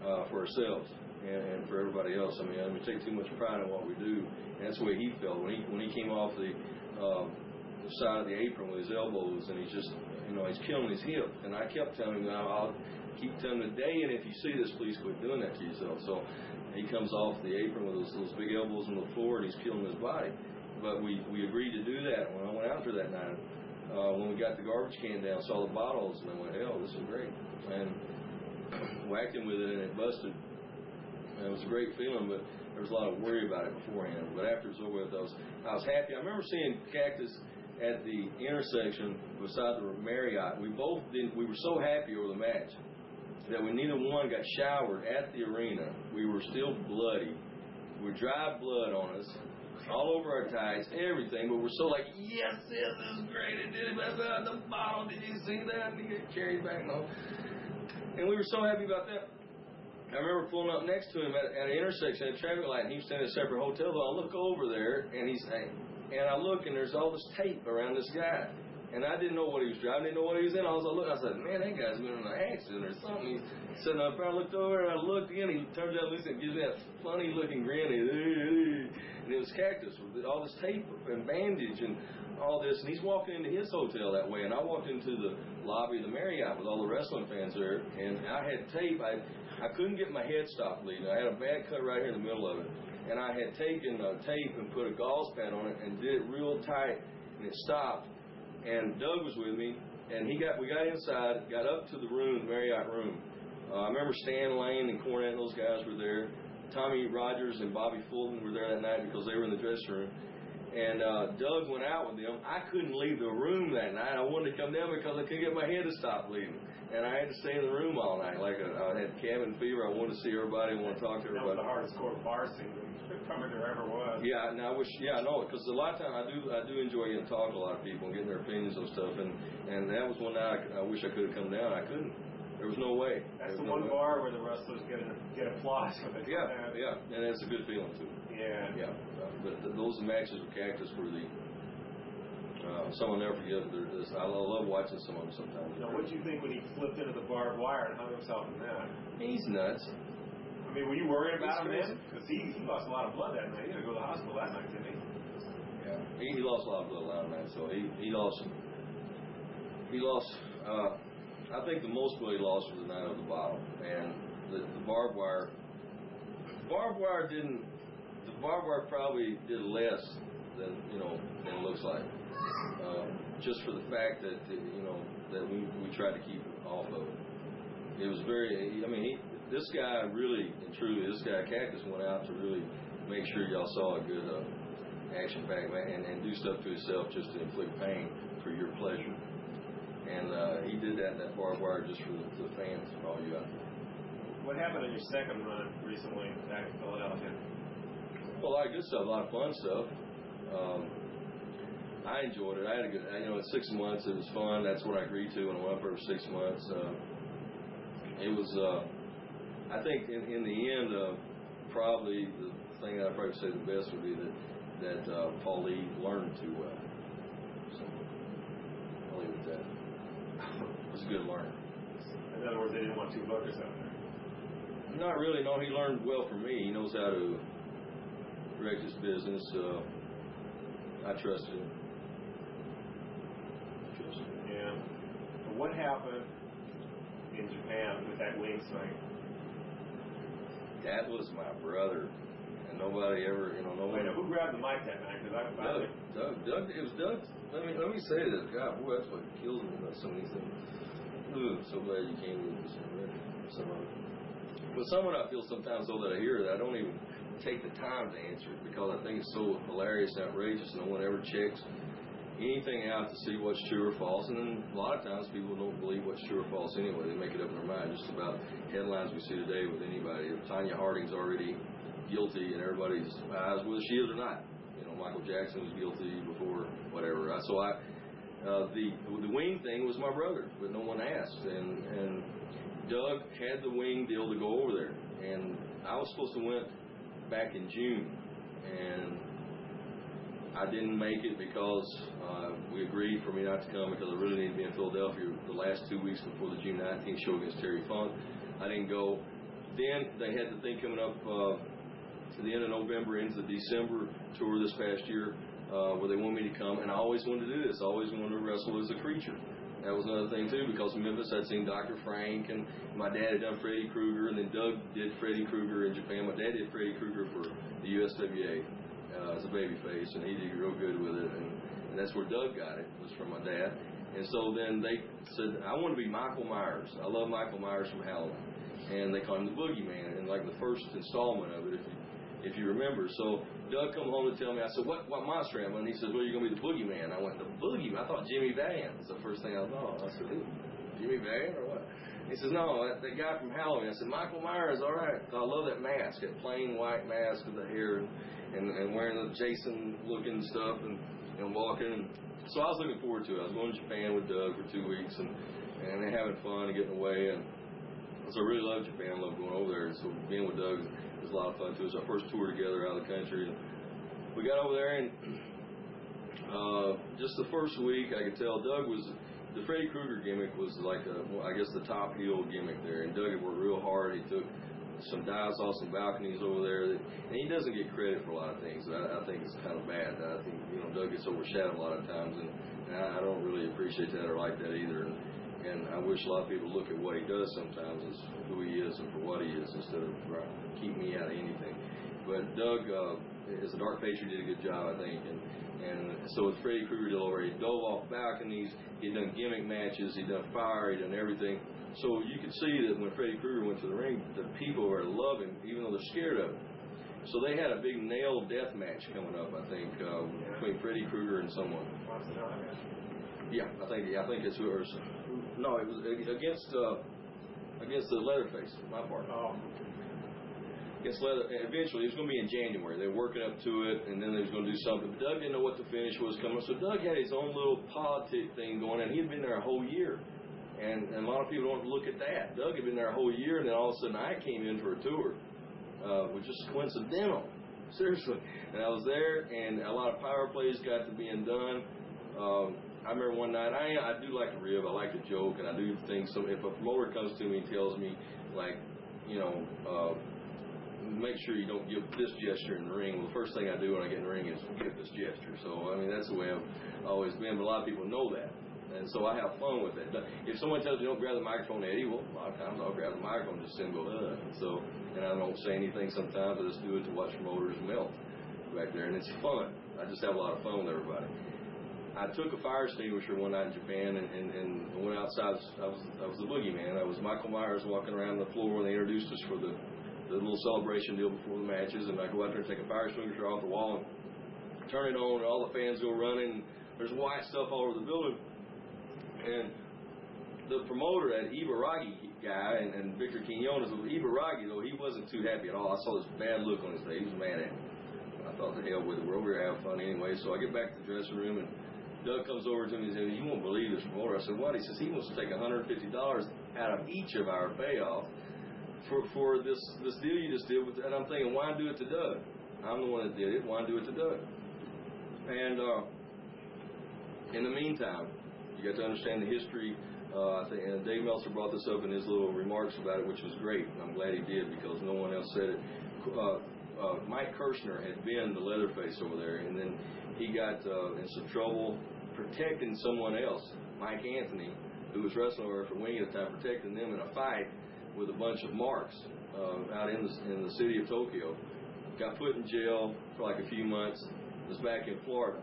uh, for ourselves and, and for everybody else. I mean, we take too much pride in what we do, and that's the way he felt when he when he came off the, um, side of the apron with his elbows, and he's just, you know, he's killing his hip. And I kept telling him, I'll, I'll keep telling him today, and if you see this, please quit doing that to yourself. So he comes off the apron with those, those big elbows on the floor, and he's killing his body. But we we agreed to do that when I went out there that night. Uh, when we got the garbage can down, saw the bottles, and I went, hell, this is great. And whacked him with it and it busted. And it was a great feeling, but there was a lot of worry about it beforehand. But after it was over with, I was, I was happy. I remember seeing Cactus at the intersection beside the Marriott. We both didn't, we were so happy over the match that when neither one got showered at the arena, we were still bloody. We dry blood on us. all over our tights, everything. But we're so like, yes, yes, this is great. It did it. Blah, blah, the bottle. Did you see that? And he get carried back home. And we were so happy about that. I remember pulling up next to him at, at an intersection at a traffic light, and he was at a separate hotel. So I look over there, and he's and I look, and there's all this tape around this guy. And I didn't know what he was driving, didn't know what he was in. I was like, look, I said, man, that guy's been in an accident or something. He's up there. I looked over and I looked again. He turns out, looks and gives me that funny looking grin. And it was cactus with all this tape and bandage and all this. And he's walking into his hotel that way. And I walked into the lobby of the Marriott with all the wrestling fans there. And I had tape. I I couldn't get my head stopped bleeding. I had a bad cut right here in the middle of it. And I had taken uh, tape and put a gauze pad on it and did it real tight. And it stopped and Doug was with me, and he got we got inside, got up to the room, the Marriott room. Uh, I remember Stan Lane and Cornette those guys were there. Tommy Rogers and Bobby Fulton were there that night because they were in the dressing room. And uh, Doug went out with them. I couldn't leave the room that night. I wanted to come down because I couldn't get my head to stop bleeding. And I had to stay in the room all night. Like a, I had cabin fever. I wanted to see everybody. I wanted to talk to everybody. That was the hardest court bar scene coming there ever was. Yeah, and I wish. Yeah, I know it because a lot of time I do. I do enjoy getting to talk to a lot of people and getting their opinions on stuff. And and that was one night I, I wish I could have come down. I couldn't. There was no way. That's the no one way. bar where the wrestlers get a, get applause when they Yeah, come yeah, and it's a good feeling too. Yeah, yeah. Uh, but the, those matches with Cactus were the. Uh, some will never forget. This, I love watching some of them sometimes. Now, what do you think when he flipped into the barbed wire and hung himself in that? He's nuts. I mean, were you worried about him then? Because he, he lost a lot of blood that night. He had to go to the hospital that night, didn't he? Yeah, he, he lost a lot of blood that night. So he he lost. He lost. Uh, I think the most he lost was the night of the bottle, and the, the barbed wire. Barbed wire didn't. The barbed wire probably did less than you know than it looks like, uh, just for the fact that you know that we we tried to keep off of it. It was very. I mean, he, this guy really and truly, this guy Cactus went out to really make sure y'all saw a good uh, action pack and, and do stuff to himself just to inflict pain for your pleasure. And uh, he did that in that barbed wire just for the, the fans, for all you out there. What happened in your second run recently back in Philadelphia? Well, a lot of good stuff, a lot of fun stuff. Um, I enjoyed it. I had a good, you know, in six months it was fun. That's what I agreed to when I went up there for six months. Uh, it was, uh, I think, in, in the end, uh, probably the thing that I probably say the best would be that that uh, Paul Lee learned too well. So I'll leave it at that was a good learner. In other words, they didn't want two buckets out there. Not really. No, he learned well from me. He knows how to direct his business. Uh, I trust him. Trust him. Yeah. But what happened in Japan with that wing swing? That was my brother. And nobody ever, you know, nobody. Wait, who grabbed the mic that night? Because I, Doug, Doug, Doug, it was Doug. Let me let me say this, God, boy, that's what kills me about some of these things. Ugh, so glad you came with this some of But someone I feel sometimes though that I hear that I don't even take the time to answer it because I think it's so hilarious outrageous. No one ever checks anything out to see what's true or false. And then a lot of times people don't believe what's true or false anyway. They make it up in their mind just about headlines we see today with anybody. If Tonya Harding's already guilty and everybody's eyes whether she is or not. Michael Jackson was guilty before whatever. So I uh, the the wing thing was my brother, but no one asked. And and Doug had the wing deal to go over there, and I was supposed to went back in June, and I didn't make it because uh, we agreed for me not to come because I really needed to be in Philadelphia the last two weeks before the June 19th show against Terry Funk. I didn't go. Then they had the thing coming up uh, to the end of November, into the December tour this past year uh, where they want me to come, and I always wanted to do this. I always wanted to wrestle as a creature. That was another thing too, because in Memphis I'd seen Dr. Frank, and my dad had done Freddy Krueger, and then Doug did Freddy Krueger in Japan. My dad did Freddy Krueger for the USWA uh, as a babyface, and he did real good with it. And, and that's where Doug got it was from my dad. And so then they said, I want to be Michael Myers. I love Michael Myers from Halloween. And they called him the Boogeyman. And like the first installment of it, if you if you remember. So Doug come home to tell me, I said, what, what monster am I? And he says, well, you're going to be the boogeyman. I went, the boogeyman? I thought Jimmy Valiant was the first thing I thought. I said, who? Jimmy Valiant or what? He says, no, that, that guy from Halloween. I said, Michael Myers, all right. I love that mask, that plain white mask with the hair and, and, and wearing the Jason looking stuff and, and walking. So I was looking forward to it. I was going to Japan with Doug for two weeks and, and having fun and getting away. And so I really love Japan. Love going over there. So being with Doug was a lot of fun too. It was our first tour together out of the country. And we got over there and uh, just the first week, I could tell Doug was the Freddy Krueger gimmick was like a, well, I guess the top heel gimmick there, and Doug had worked real hard. He took some dials off some balconies over there, that, and he doesn't get credit for a lot of things. I, I think it's kind of bad. I think you know Doug gets overshadowed a lot of times, and, and I, I don't really appreciate that or like that either. And, and I wish a lot of people look at what he does sometimes as who he is and for what he is instead of keep me out of anything. But Doug, uh, as a Dark Patriot, did a good job, I think, and and so with Freddy Krueger did already dove off balconies, he'd done gimmick matches, he'd done fire, he'd done everything. So you could see that when Freddy Krueger went to the ring, the people were loving, even though they're scared of him. So they had a big nail death match coming up, I think, uh, between Freddy Krueger and someone. Yeah, I think yeah, I think it's who it was. No, it was against uh, against the Leatherface, my part. Oh, Against Leather. Eventually, it was going to be in January. They were working up to it, and then they was going to do something. But Doug didn't know what the finish was coming. So Doug had his own little politic thing going, and he'd been there a whole year. And, and a lot of people don't look at that. Doug had been there a whole year, and then all of a sudden I came in for a tour, uh, which is coincidental. Seriously. And I was there, and a lot of power plays got to being done. Um, I remember one night, I I do like to rib, I like to joke, and I do things. So if a promoter comes to me and tells me, like, you know, uh, make sure you don't give this gesture in the ring. Well, the first thing I do when I get in the ring is give this gesture. So, I mean, that's the way I've always been, but a lot of people know that. And so I have fun with it. If someone tells me don't grab the microphone, Eddie, well, a lot of times I'll grab the microphone and just send go, uh. And so, and I don't say anything sometimes. I just do it to watch promoters melt back there. And it's fun. I just have a lot of fun with everybody. I took a fire extinguisher one night in Japan and, and, and went outside. I was I was the boogeyman. I was Michael Myers walking around the floor when they introduced us for the the little celebration deal before the matches, and I go out there and take a fire extinguisher off the wall and turn it on, and all the fans go running. There's white stuff all over the building, and the promoter, that Ibaragi guy, and, and Victor Quinones, Ibaragi though he wasn't too happy at all. I saw this bad look on his face. He was mad at me. I thought, the hell with it. We're over here having fun anyway. So I get back to the dressing room and. Doug comes over to me and says, "You won't believe this promoter." I said, "What?" He says, "He wants to take $150 out of each of our payoff for for this this deal you just did with." And I'm thinking, why do it to Doug? I'm the one that did it. Why do it to Doug? And uh, in the meantime, you got to understand the history. Uh, I think and Dave Meltzer brought this up in his little remarks about it, which was great. I'm glad he did because no one else said it. Uh, uh, Mike Kirchner had been the Leatherface over there, and then he got uh, in some trouble protecting someone else, Mike Anthony, who was wrestling over for Wing at the time, protecting them in a fight with a bunch of marks uh, out in the in the city of Tokyo. Got put in jail for like a few months. Was back in Florida.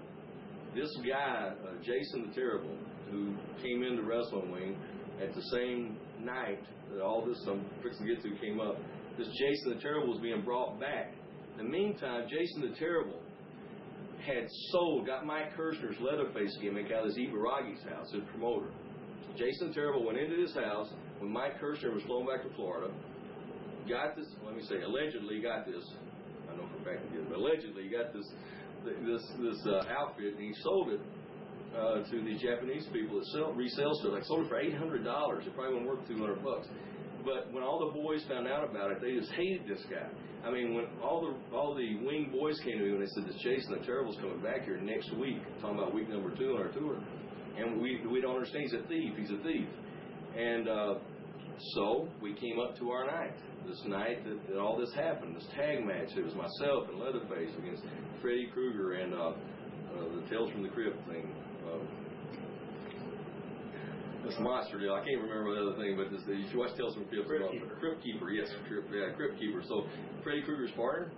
This guy, uh, Jason the Terrible, who came into Wrestling Wing at the same night that all this I'm fixing to get to came up. This Jason the Terrible was being brought back. In the meantime, Jason the Terrible had sold, got Mike Kirchner's Leatherface gimmick out of Ibaragi's house, his promoter. Jason Terrible went into his house when Mike Kirchner was flown back to Florida, got this, let me say, allegedly got this, I know for a fact he but allegedly got this this this uh, outfit and he sold it uh, to these Japanese people that sell resell stuff. Like sold it for eight hundred dollars. It probably wasn't worth two hundred bucks. But when all the boys found out about it, they just hated this guy. I mean, when all the all the wing boys came to me when they said that Jason the Terrible's coming back here next week, talking about week number two on our tour, and we we don't understand. He's a thief. He's a thief. And uh, so we came up to our night. This night that, that all this happened, this tag match. It was myself and Leatherface against Freddy Krueger and uh, uh, the Tales from the Crypt thing. Uh, this monster deal. I can't remember the other thing, but this, you should watch Tales from Crypt. Crypt Keeper. Crypt Keeper, yes, Crypt, yeah, Crypt Keeper. So Freddy Krueger's partner.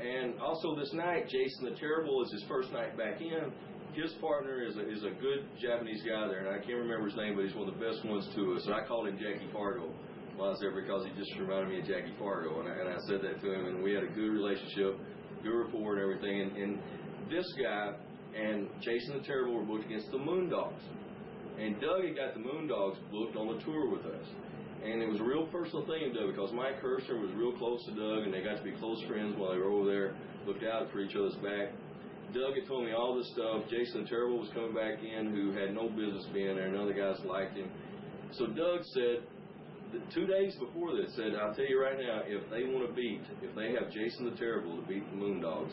And also this night, Jason the Terrible is his first night back in. His partner is a, is a good Japanese guy there, and I can't remember his name, but he's one of the best ones to us. And I called him Jackie Fargo while I was there because he just reminded me of Jackie Fargo, and I, and I said that to him, and we had a good relationship, good rapport, and everything. And, and this guy and Jason the Terrible were booked against the Moondogs, and Doug had got the Moondogs booked on the tour with us. And, it was a real personal thing to Doug because Mike Kirchner was real close to Doug, and they got to be close friends while they were over there. Looked out for each other's back. Doug had told me all this stuff. Jason Terrible was coming back in, who had no business being there. Of the guys liked him. So Doug said, two days before this, said, I'll tell you right now, if they want to beat, if they have Jason the Terrible to beat the Moondogs,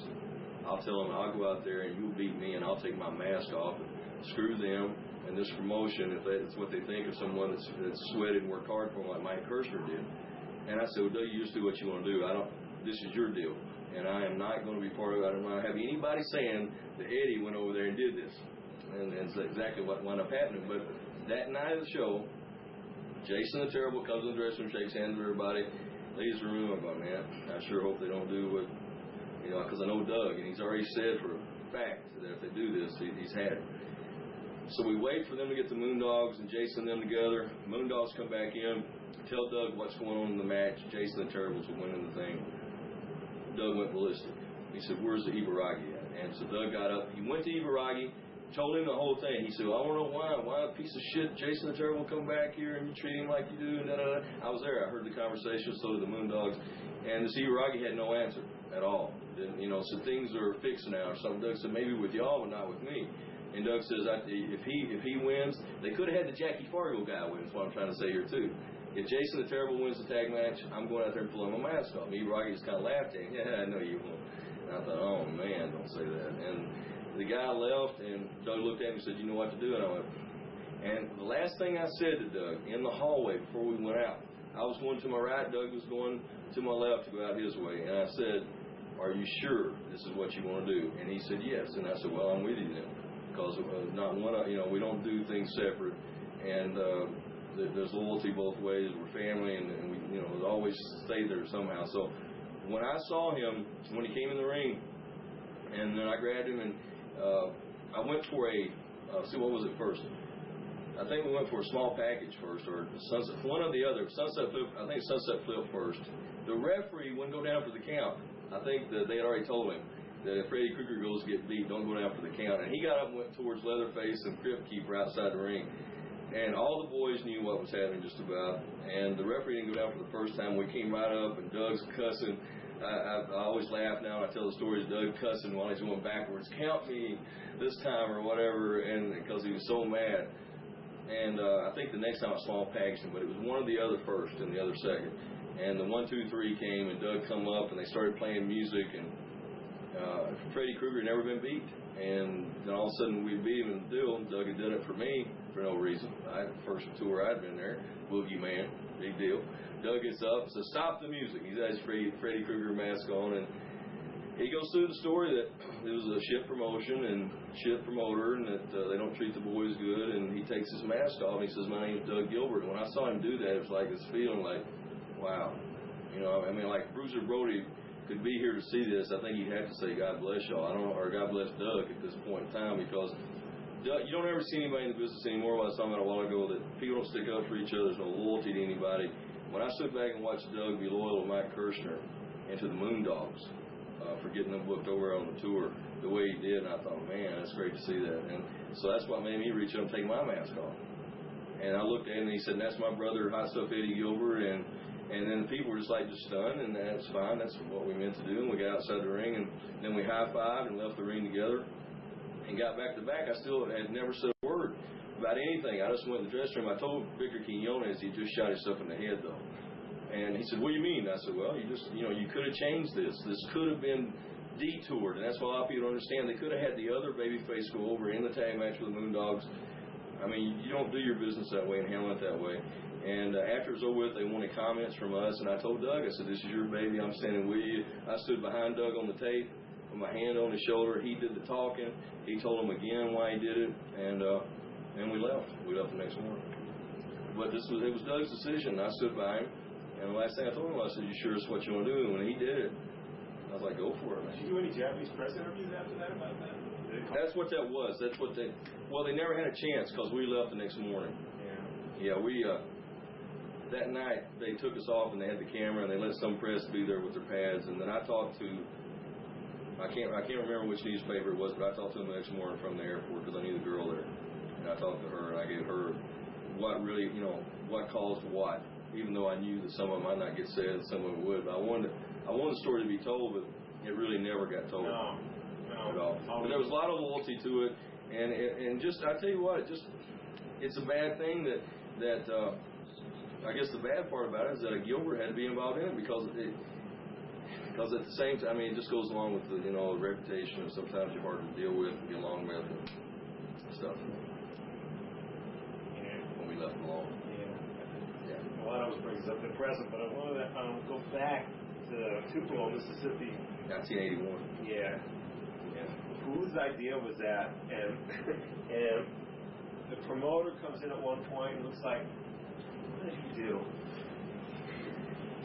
I'll tell them I'll go out there and you'll beat me, and I'll take my mask off and screw them and this promotion if that's what they think of someone that's, that's sweated and worked hard for them like Mike Kirchner did. And I said, well, Doug, you just do what you want to do. I don't. This is your deal, and I am not going to be part of it. I don't want to have anybody saying that Eddie went over there and did this. And that's exactly what wound up happening. But that night of the show, Jason the Terrible comes in the dressing room, shakes hands with everybody, leaves the room. I'm man, I sure hope they don't do what, you know, because I know Doug, and he's already said for a fact that if they do this, he, he's had it. So we wait for them to get the Moondogs and Jason and them together. Moondogs come back in, tell Doug what's going on in the match. Jason the Terribles are winning the thing. Doug went ballistic. He said, where's the Ibaragi at? And so Doug got up. He went to Ibaragi, told him the whole thing. He said, well, I don't know why. Why a piece of shit Jason the Terrible come back here and you treat him like you do? And da, da, da. I was there. I heard the conversation, so did the Moondogs. And this Ibaragi had no answer at all. Didn't, you know, so things are fixed now or something. Doug said, maybe with y'all, but not with me. And Doug says, I, if he if he wins, they could have had the Jackie Fargo guy win. That's what I'm trying to say here too. If Jason the Terrible wins the tag match, I'm going out there and pulling my mask off. Me, Rocky just kind of laughed at him. Yeah, I know you won't. And I thought, oh man, don't say that. And the guy left, and Doug looked at me and said, you know what to do? And I went. And the last thing I said to Doug in the hallway before we went out, I was going to my right, Doug was going to my left to go out his way, and I said, "Are you sure this is what you want to do?" And he said, "Yes." And I said, "Well, I'm with you then." Because uh, not one, you know, we don't do things separate, and uh, there's loyalty both ways. We're family, and, and we, you know, always stay there somehow. So when I saw him when he came in the ring, and then I grabbed him, and uh, I went for a, uh, see what was it first? I think we went for a small package first, or sunset, one or the other. Sunset flip, I think sunset flip first. The referee wouldn't go down for the count. I think that they had already told him that if Freddy Krueger goes get beat, don't go down for the count. And he got up and went towards Leatherface and Crypt Keeper outside the ring. And all the boys knew what was happening just about. And the referee didn't go down for the first time. We came right up, and Doug's cussing. I, I, I always laugh now. I tell the stories of Doug cussing while he's going backwards. Count me this time or whatever, and because he was so mad. And uh, I think the next time I saw him packaged but it was one of the other first and the other second. And the one, two, three came, and Doug come up, and they started playing music, and uh, Freddy Krueger never been beat. And then all of a sudden we beat him in the deal. Doug had done it for me for no reason. I first tour I'd been there, Boogie Man, big deal. Doug gets up, says, "Stop the music." He's got his Freddy, Freddy Krueger mask on, and he goes through the story that it was a shit promotion and shit promoter, and that uh, they don't treat the boys good. And he takes his mask off. and He says, "My name's Doug Gilbert." And when I saw him do that, it was like this feeling like, "Wow." You know, I mean, like Bruiser Brody could be here to see this, I think he'd have to say God bless y'all. I don't know, or God bless Doug at this point in time because Doug, you don't ever see anybody in the business anymore. I was talking about a while ago that people don't stick up for each other. There's no loyalty to anybody. When I stood back and watched Doug be loyal to Mike Kirchner and to the Moondogs uh, for getting them booked over on the tour the way he did, and I thought, man, that's great to see that. And so that's what made me reach up and take my mask off. And I looked at him and he said, that's my brother, Hot Stuff Eddie Gilbert, and and then people were just like just stunned, and that's fine. That's what we meant to do. And we got outside the ring, and then we high fived and left the ring together, and got back to back. I still had never said a word about anything. I just went in the dressing room. I told Victor Quinones he just shot himself in the head though, and he said, "What do you mean?" I said, "Well, you just you know you could have changed this. This could have been." detoured, and that's what a lot of people don't understand. They could have had the other babyface go over in the tag match with the Moondogs. I mean, you don't do your business that way and handle it that way. And uh, after it was over with, they wanted comments from us, and I told Doug, I said, "This is your baby. I'm standing with you." I stood behind Doug on the tape, with my hand on his shoulder. He did the talking. He told him again why he did it, and uh, and we left. We left the next morning. But this was it was Doug's decision. I stood by him, and the last thing I told him, I said, "You sure it's what you want to do?" And when he did it, I was like, "Go for it, man." Did you do any Japanese press interviews after that about that? That's what that was. That's what they. Well, they never had a chance because we left the next morning. Yeah. Yeah, we. Uh, that night they took us off and they had the camera and they let some press be there with their pads and then I talked to I can't I can't remember which newspaper it was but I talked to them the next morning from the airport because I knew the girl there and I talked to her and I gave her what really you know what caused what even though I knew that some of it might not get said and some of it would. But I wanted, I wanted the story to be told, but it really never got told No, at all. But there was a lot of loyalty to it, and and just I tell you what, it just it's a bad thing that that uh, I guess the bad part about it is that Gilbert had to be involved in it because it because at the same time, I mean, it just goes along with the you know the reputation, and sometimes you're hard to deal with and get along with and stuff. Yeah. When we left alone, Yeah. yeah. Well, that always brings up the present, but I wanted to um, go back to Tupelo, Mississippi. 1981. Yeah. Yeah. Whose idea was that? And and the promoter comes in at one point and looks like, what did he do?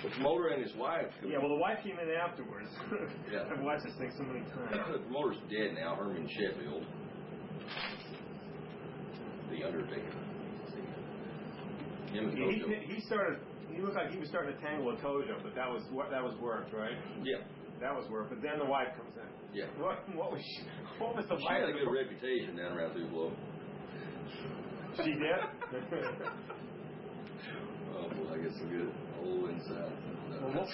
The promoter and his wife. Yeah, well, the wife came in afterwards. Yeah. I've watched this thing so many times. the promoter's dead now, Herman Sheffield. The Undertaker. Him and He, he, he started. He looked like he was starting to tangle with Tojo, but that was what that was work, right? Yeah, That was work. But then the wife comes in. Yeah. What what was she, what was the She had a good reputation down around Tupelo. She did. Oh, boy, I guess a good old inside. Well, what-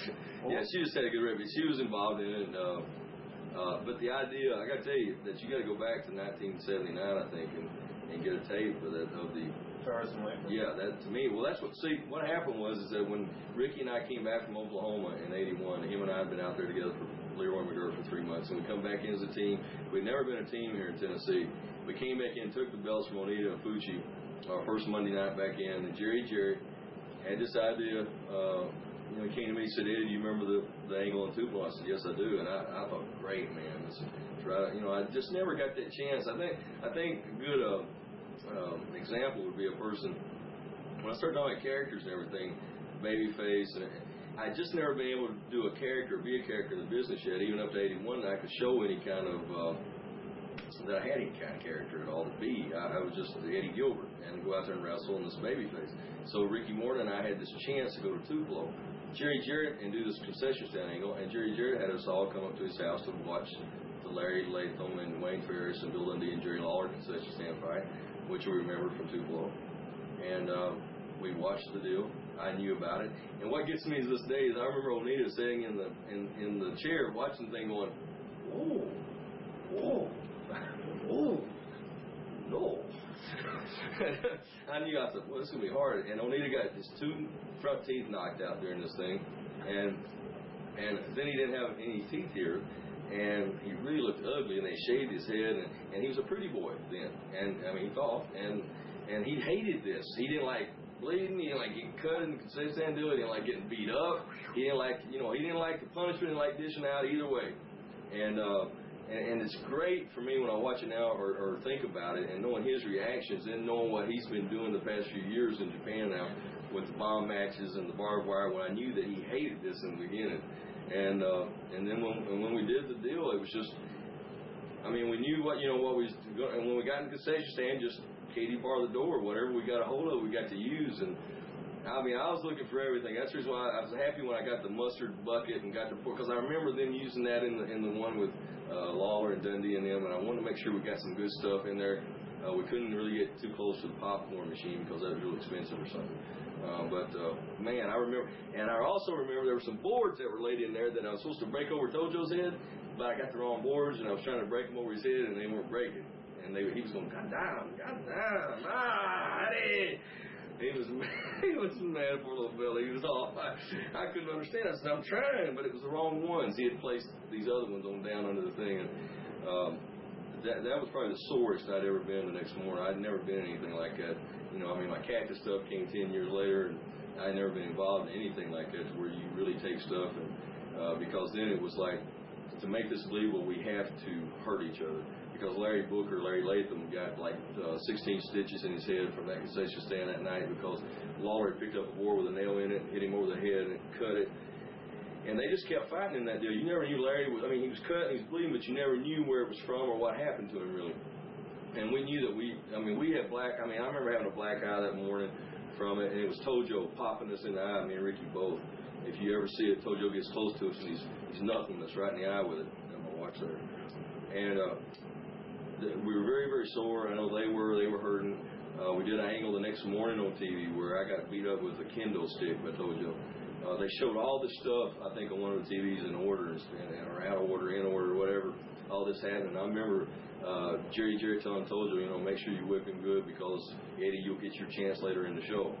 yeah, she just had a good reputation. She was involved in it. Uh, uh, but the idea, I got to tell you, that you got to go back to 1979, I think, and, and get a tape of that of the. Yeah, that to me. Well, that's what. See, what happened was is that when Ricky and I came back from Oklahoma in '81, him and I had been out there together for Leroy McGuirk for three months, and we come back in as a team. We'd never been a team here in Tennessee. We came back in, took the belts from Onita and Fuchi, our first Monday night back in, and Jerry Jarrett had this idea. Uh, you know, he came to me and said, do you remember the, the angle on Tupelo? I said, yes, I do. And I, I thought, great, man. This, try, you know, I just never got that chance. I think, I think a good, uh, um, example would be a person when I started talking about characters and everything, babyface, and I just never been able to do a character, be a character in the business yet. Even up to '81, that I could show any kind of uh, that I had any kind of character at all to be. I, I was just Eddie Gilbert and go out there and wrestle in this babyface. So Ricky Morton and I had this chance to go to Tupelo. Jerry Jarrett and do this concession stand angle, and Jerry Jarrett had us all come up to his house to watch the Larry Latham and Wayne Farris and Bill Dundee and Jerry Lawler concession stand fight, which we remember from Tupelo. And um, we watched the deal. I knew about it. And what gets me to this day is I remember Onita sitting in the in, in the chair watching the thing going, oh, oh, oh, no. I knew I thought, well, this is gonna be hard. And Onita got his two front teeth knocked out during this thing, and and then he didn't have any teeth here, and he really looked ugly. And they shaved his head, and, and he was a pretty boy then. And I mean, he thought, and and he hated this. He didn't like bleeding. He didn't like getting cut in the stand deal. He didn't like getting beat up. He didn't like, you know, he didn't like the punishment. He didn't like dishing out either way. And uh, and, and it's great for me when I watch it now or, or think about it and knowing his reactions and knowing what he's been doing the past few years in Japan now with the bomb matches and the barbed wire when I knew that he hated this in the beginning. And uh, and then when and when we did the deal, it was just, I mean, we knew what you know what we was going. And when we got in the concession stand, just Katie bar the door, whatever we got a hold of, we got to use. And I mean, I was looking for everything. That's the reason why I was happy when I got the mustard bucket and got the because I remember them using that in the in the one with uh, Lawler and Dundee and them, and I wanted to make sure we got some good stuff in there. Uh, we couldn't really get too close to the popcorn machine because that was real expensive or something. Uh, but uh, man, I remember, and I also remember there were some boards that were laid in there that I was supposed to break over Tojo's head, but I got the wrong boards and I was trying to break them over his head and they weren't breaking. And they, he was going, God damn, God damn, ah, Eddie. He was he was mad for little Billy. He was off. I, I couldn't understand. I said, I'm trying, but it was the wrong ones. He had placed these other ones on down under the thing. And um, that that was probably the sorest I'd ever been the next morning. I'd never been anything like that. You know, I mean, my cactus stuff came ten years later, and I'd never been involved in anything like that, where you really take stuff and uh, because then it was like to make this believable, we have to hurt each other. Because Larry Booker, Larry Latham got like uh, 16 stitches in his head from that concession stand that night because Lawler picked up a board with a nail in it, hit him over the head, and cut it. And they just kept fighting in that deal. You never knew Larry was, I mean, he was cut and he was bleeding, but you never knew where it was from or what happened to him, really. And we knew that we, I mean, we had black, I mean, I remember having a black eye that morning from it, and it was Tojo popping us in the eye, me and Ricky both. If you ever see it, Tojo gets close to us and he's, he's knuckling us right in the eye with it. I'm going to watch there. And uh, we were very, very sore. I know they were, they were hurting. Uh, we did an angle the next morning on TV where I got beat up with a kendo stick by Tojo. Uh, they showed all this stuff, I think, on one of the TVs in order and, and or out of order, in order, whatever. All this happened. I remember uh, Jerry Jarrett telling Tojo, you know, make sure you whip him good because Eddie, you'll get your chance later in the show.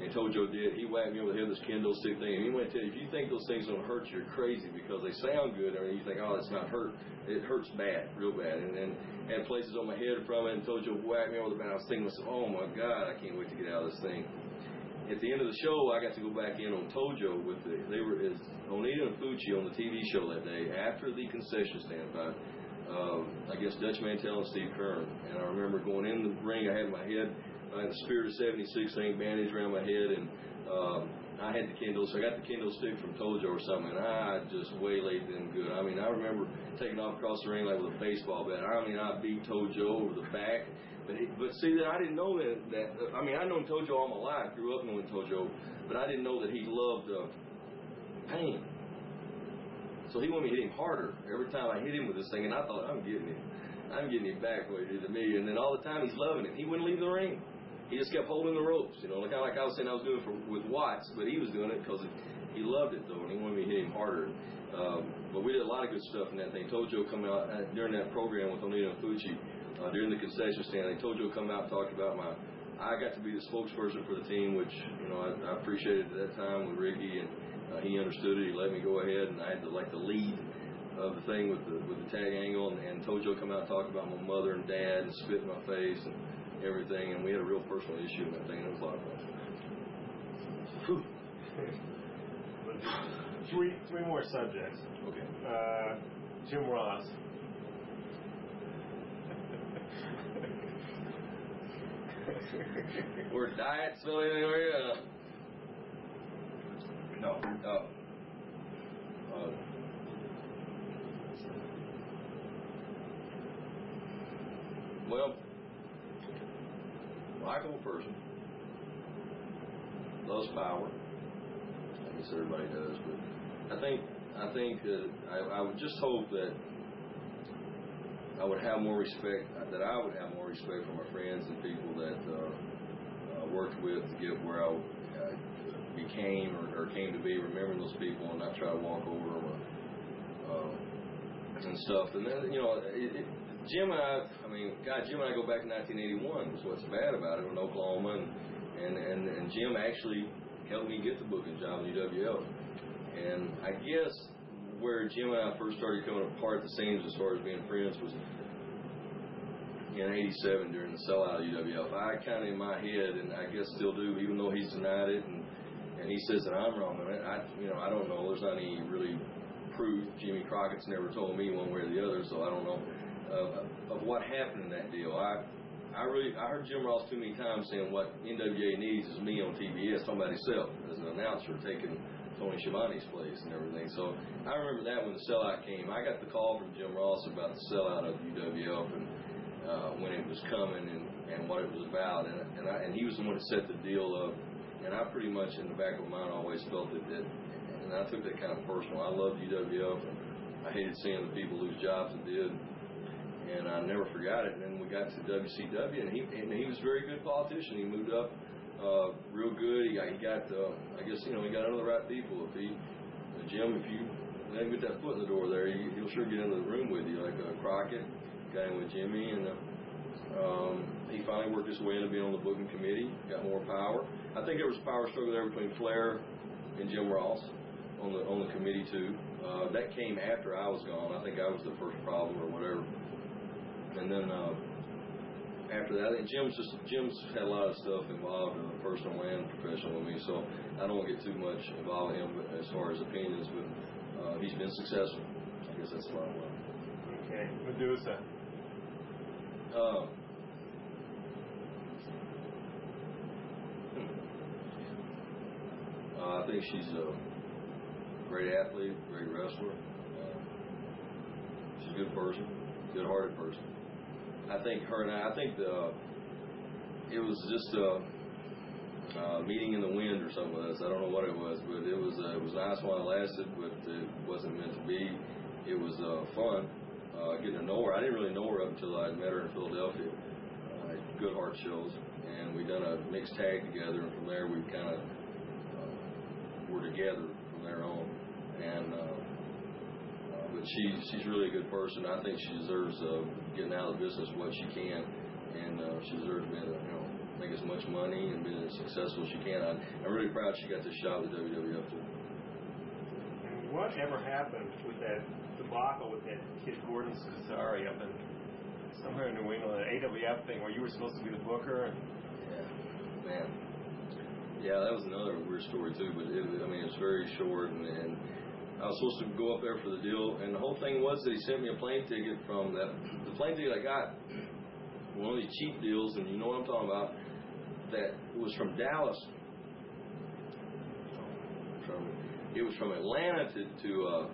And Tojo did. He whacked me over the head with this kendo stick thing. And he went to tell you, if you think those things don't hurt you, you're crazy because they sound good. Mean, you think, oh, it's not hurt. It hurts bad, real bad. And then had places on my head from it. And Tojo whacked me over the back. I was thinking, oh my God, I can't wait to get out of this thing. At the end of the show, I got to go back in on Tojo with the. They were is Onita and Fuchi on the TV show that day after the concession stand fight. Um, I guess Dutch Mantell and Steve Keirn. And I remember going in the ring. I had my head I had the Spirit of 76 thing bandaged around my head, and um, I had the kendo, so I got the kendo stick from Tojo or something, and I just waylaid them good. I mean, I remember taking off across the ring like with a baseball bat. I mean, I beat Tojo over the back. But, he, but see that I didn't know that, that I mean I known Tojo all my life, grew up knowing Tojo, but I didn't know that he loved uh, pain. So he wanted me to hit him harder every time I hit him with this thing, and I thought I'm getting him, I'm getting him back what he did to me. And then all the time he's loving it. He wouldn't leave the ring he just kept holding the ropes, you know, kind of like I was saying I was doing for, with Watts, but he was doing it because he loved it though, and he wanted me to hit him harder. Um, but we did a lot of good stuff in that thing. Tojo come out uh, during that program with Onita and Fuchi uh, during the concession stand. They Tojo come out and talked about my. I got to be the spokesperson for the team, which you know I, I appreciated at that time with Ricky, and uh, he understood it. He let me go ahead, and I had to like the lead of the thing with the with the tag angle, and, and Tojo come out and talk about my mother and dad and spit in my face and everything, and we had a real personal issue in that thing. It was a lot of fun. Whew. Three, three more subjects. Okay. Uh, Jim Ross. Or diet still anywhere? Uh, no. No. Uh, well, likable person, loves power. I guess everybody does, but I think I think that I, I would just hope that I would have more respect, that I would have more respect for my friends and people that uh, uh, worked with to get where I uh, became or, or came to be. Remembering those people and not try to walk over them uh, and stuff. And then you know, it, it, Jim and I, I mean, God, Jim and I go back to 1981. So what's bad about it in Oklahoma, and and and, and Jim actually helped me get the booking job in UWF. And I guess where Jim and I first started coming apart the seams as far as being friends was in '87 during the sellout of UWF. I kind of in my head, and I guess still do, even though he's denied it, and and he says that I'm wrong. And I, you know, I don't know. There's not any really proof. Jimmy Crockett's never told me one way or the other, so I don't know of, of what happened in that deal. I I really I heard Jim Ross too many times saying what NWA needs is me on TBS talking about himself as an announcer taking Tony Schiavone's place and everything. So I remember that when the sellout came. I got the call from Jim Ross about the sellout of UWF and uh, when it was coming and, and what it was about. And and, I, and he was the one that set the deal up. And I pretty much in the back of my mind always felt that, that and I took that kind of personal. I loved UWF and I hated seeing the people lose jobs and did and I never forgot it. And then we got to WCW, and he and he was a very good politician. He moved up uh, real good. He got he got uh, I guess you know he got under the right people. If he uh, Jim, if you let him get that foot in the door there, he, he'll sure get into the room with you. Like uh, Crockett got in with Jimmy, and uh, um, he finally worked his way into being on the booking committee. Got more power. I think there was a power struggle there between Flair and Jim Ross on the on the committee too. Uh, that came after I was gone. I think I was the first problem or whatever. And then uh, after that, and Jim's just Jim's had a lot of stuff involved in the personal and professional with me, so I don't want to get too much involved in him as far as opinions, but uh, he's been successful. I guess that's the bottom line. Okay, Medusa. Uh, uh, I think she's a great athlete, great wrestler. Uh, she's a good person, good-hearted person. I think her and I, I think the it was just a, a meeting in the wind or something with us. I don't know what it was, but it was uh, it was nice while it lasted, but it wasn't meant to be. It was uh, fun uh, getting to know her. I didn't really know her up until I met her in Philadelphia. Uh, I Goodhart shows, and we done a mixed tag together, and from there we kind of uh, were together from there on. And uh, uh, but she she's really a good person. I think she deserves uh, getting out of the business what she can, and uh, she deserves being you know make as much money and being as successful as she can. I, I'm really proud she got this shot with WWF too. And whatever happened with that debacle with that kid Gordon Scozzari up in somewhere in New England, an AWF thing where you were supposed to be the booker? And Yeah, man. Yeah, that was another weird story too. But it, I mean, it's very short, and, and I was supposed to go up there for the deal, and the whole thing was he sent me a plane ticket from that. The plane ticket I got, one of these cheap deals, and you know what I'm talking about. That was from Dallas. From it was from Atlanta to to uh,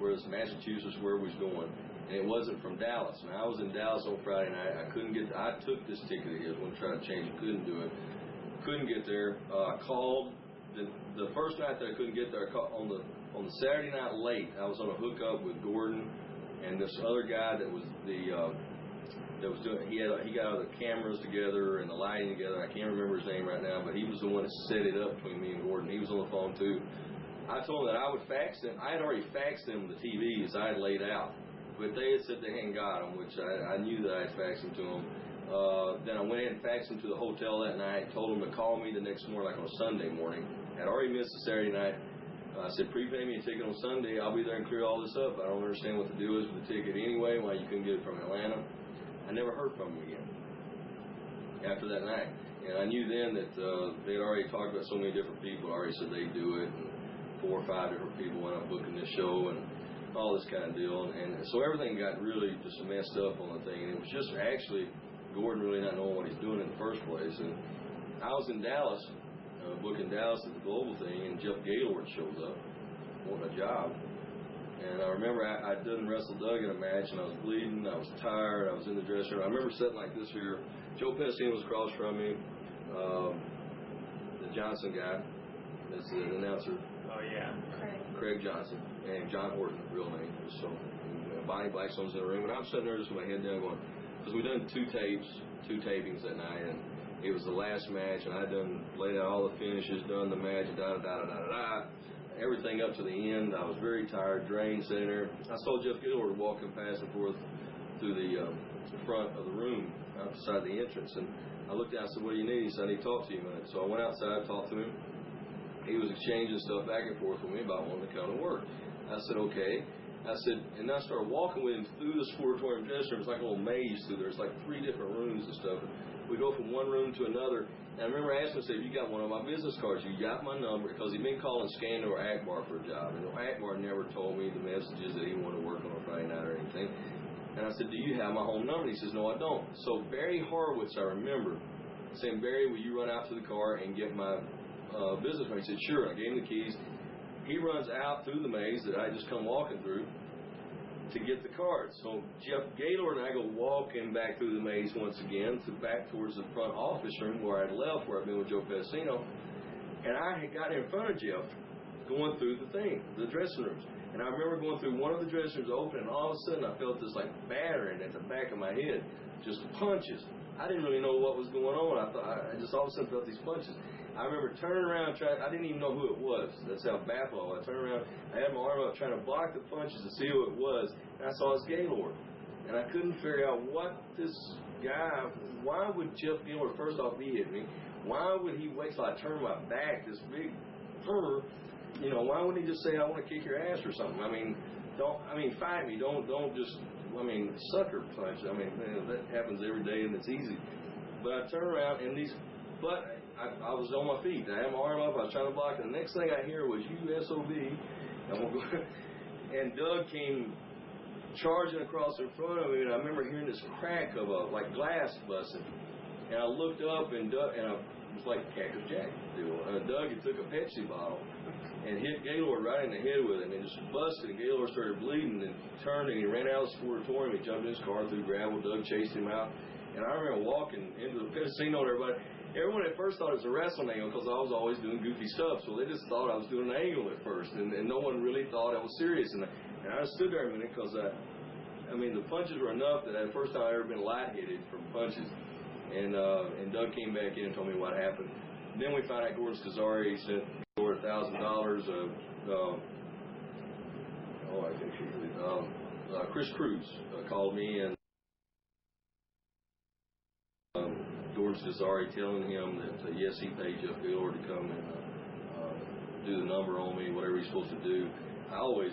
where it's Massachusetts, where we was going, and it wasn't from Dallas. And I was in Dallas on Friday night. I couldn't get. I took this ticket of his. When trying to change it, couldn't do it. Couldn't get there. Uh, I called the the first night that I couldn't get there. I called on the on the Saturday night late. I was on a hookup with Gordon and this other guy that was the. Uh, that was doing. He had he got all the cameras together and the lighting together. I can't remember his name right now, but he was the one that set it up between me and Gordon. He was on the phone too. I told him that I would fax them. I had already faxed them the TVs I had laid out, but they had said they hadn't got them, which I, I knew that I had faxed them to them. Uh, then I went in and faxed them to the hotel that night. Told them to call me the next morning, like on a Sunday morning. Had already missed the Saturday night. Uh, I said, prepay me a ticket on Sunday. I'll be there and clear all this up. I don't understand what the deal is with the ticket anyway. Why you couldn't get it from Atlanta? I never heard from him again after that night. And I knew then that uh, they had already talked about so many different people. Already said they'd do it, and four or five different people went up booking this show and all this kind of deal. And, and so everything got really just messed up on the thing. And it was just actually Gordon really not knowing what he's doing in the first place. And I was in Dallas, uh, booking Dallas at the Global thing, and Jeff Gaylord shows up, wanting a job. And I remember I, I'd done wrestle Doug in a match, and I was bleeding. I was tired. I was in the dressing room. I remember sitting like this here. Joe Pedicino was across from me. Um, the Johnson guy, that's the announcer, oh yeah, Craig. Craig Johnson, and John Horton, real name. So and, uh, Boni Blackstone's in the room, and I'm sitting there just with my head down, going, because we done two tapes, two tapings that night, and it was the last match, and I done laid out all the finishes, done the match, da da da da da da everything up to the end. I was very tired, drained, there. I saw Jeff Gaylord walking past and forth through the um, front of the room outside the entrance. And I looked out and said, What do you need? He said, I need to talk to you a minute. So I went outside, talked to him. He was exchanging stuff back and forth with me about wanting to come to work. I said, Okay. I said, and I started walking with him through the sportatorium dressing room. It's like a little maze through there. It's like three different rooms and stuff. We go from one room to another. And I remember asking him, say, you got one of my business cards. You got my number because he'd been calling Skandor Akbar for a job. And Akbar never told me the messages that he wanted to work on a Friday night or anything. And I said, do you have my home number? And he says, no, I don't. So Barry Horowitz, I remember, saying, Barry, will you run out to the car and get my uh, business card? He said, sure. I gave him the keys. He runs out through the maze that I just come walking through to get the cards. So Jeff Gaylord and I go walking back through the maze once again to back towards the front office room where I'd left, where I'd been with Joe Pedicino. And I had got in front of Jeff going through the thing, the dressing rooms. And I remember going through one of the dressing rooms open, and all of a sudden I felt this like battering at the back of my head, just punches. I didn't really know what was going on. I thought I just all of a sudden felt these punches. I remember turning around, trying. I didn't even know who it was. That's how baffled I turned around. I had my arm up, trying to block the punches to see who it was, and I saw his Gaylord. And I couldn't figure out what this guy. Why would Jeff Gaylord first off be hit me? Why would he wait till I turned my back? This big, fur, you know. Why wouldn't he just say, "I want to kick your ass" or something? I mean, don't. I mean, fight me. Don't. Don't just. I mean, sucker punch. I mean, man, that happens every day, and it's easy. But I turn around, and these. But I, I was on my feet. I had my arm up. I was trying to block. And the next thing I hear was USOB. And Doug came charging across in front of me, and I remember hearing this crack of a like glass busting. And I looked up, and Doug, and I, was like Cactus Jack. Uh, Doug had took a Pepsi bottle and hit Gaylord right in the head with it, and it just busted. And Gaylord started bleeding, and turned, and he ran out of the sportatorium. He jumped in his car through gravel. Doug chased him out. And I remember walking into the casino, and everybody, everyone at first thought it was a wrestling angle because I was always doing goofy stuff. So they just thought I was doing an angle at first, and, and no one really thought I was serious. And, I- and I stood there a minute because I, I mean, the punches were enough that at the first time I ever been lightheaded from punches. And uh, and Doug came back in and told me what happened. Then we found out Gordon Scozzari sent over a thousand dollars of uh, oh I think she um, uh, Chris Cruz uh, called me and um, Gordon Scozzari telling him that uh, yes he paid Jeff Gaylord to come and uh, uh, do the number on me whatever he's supposed to do. I always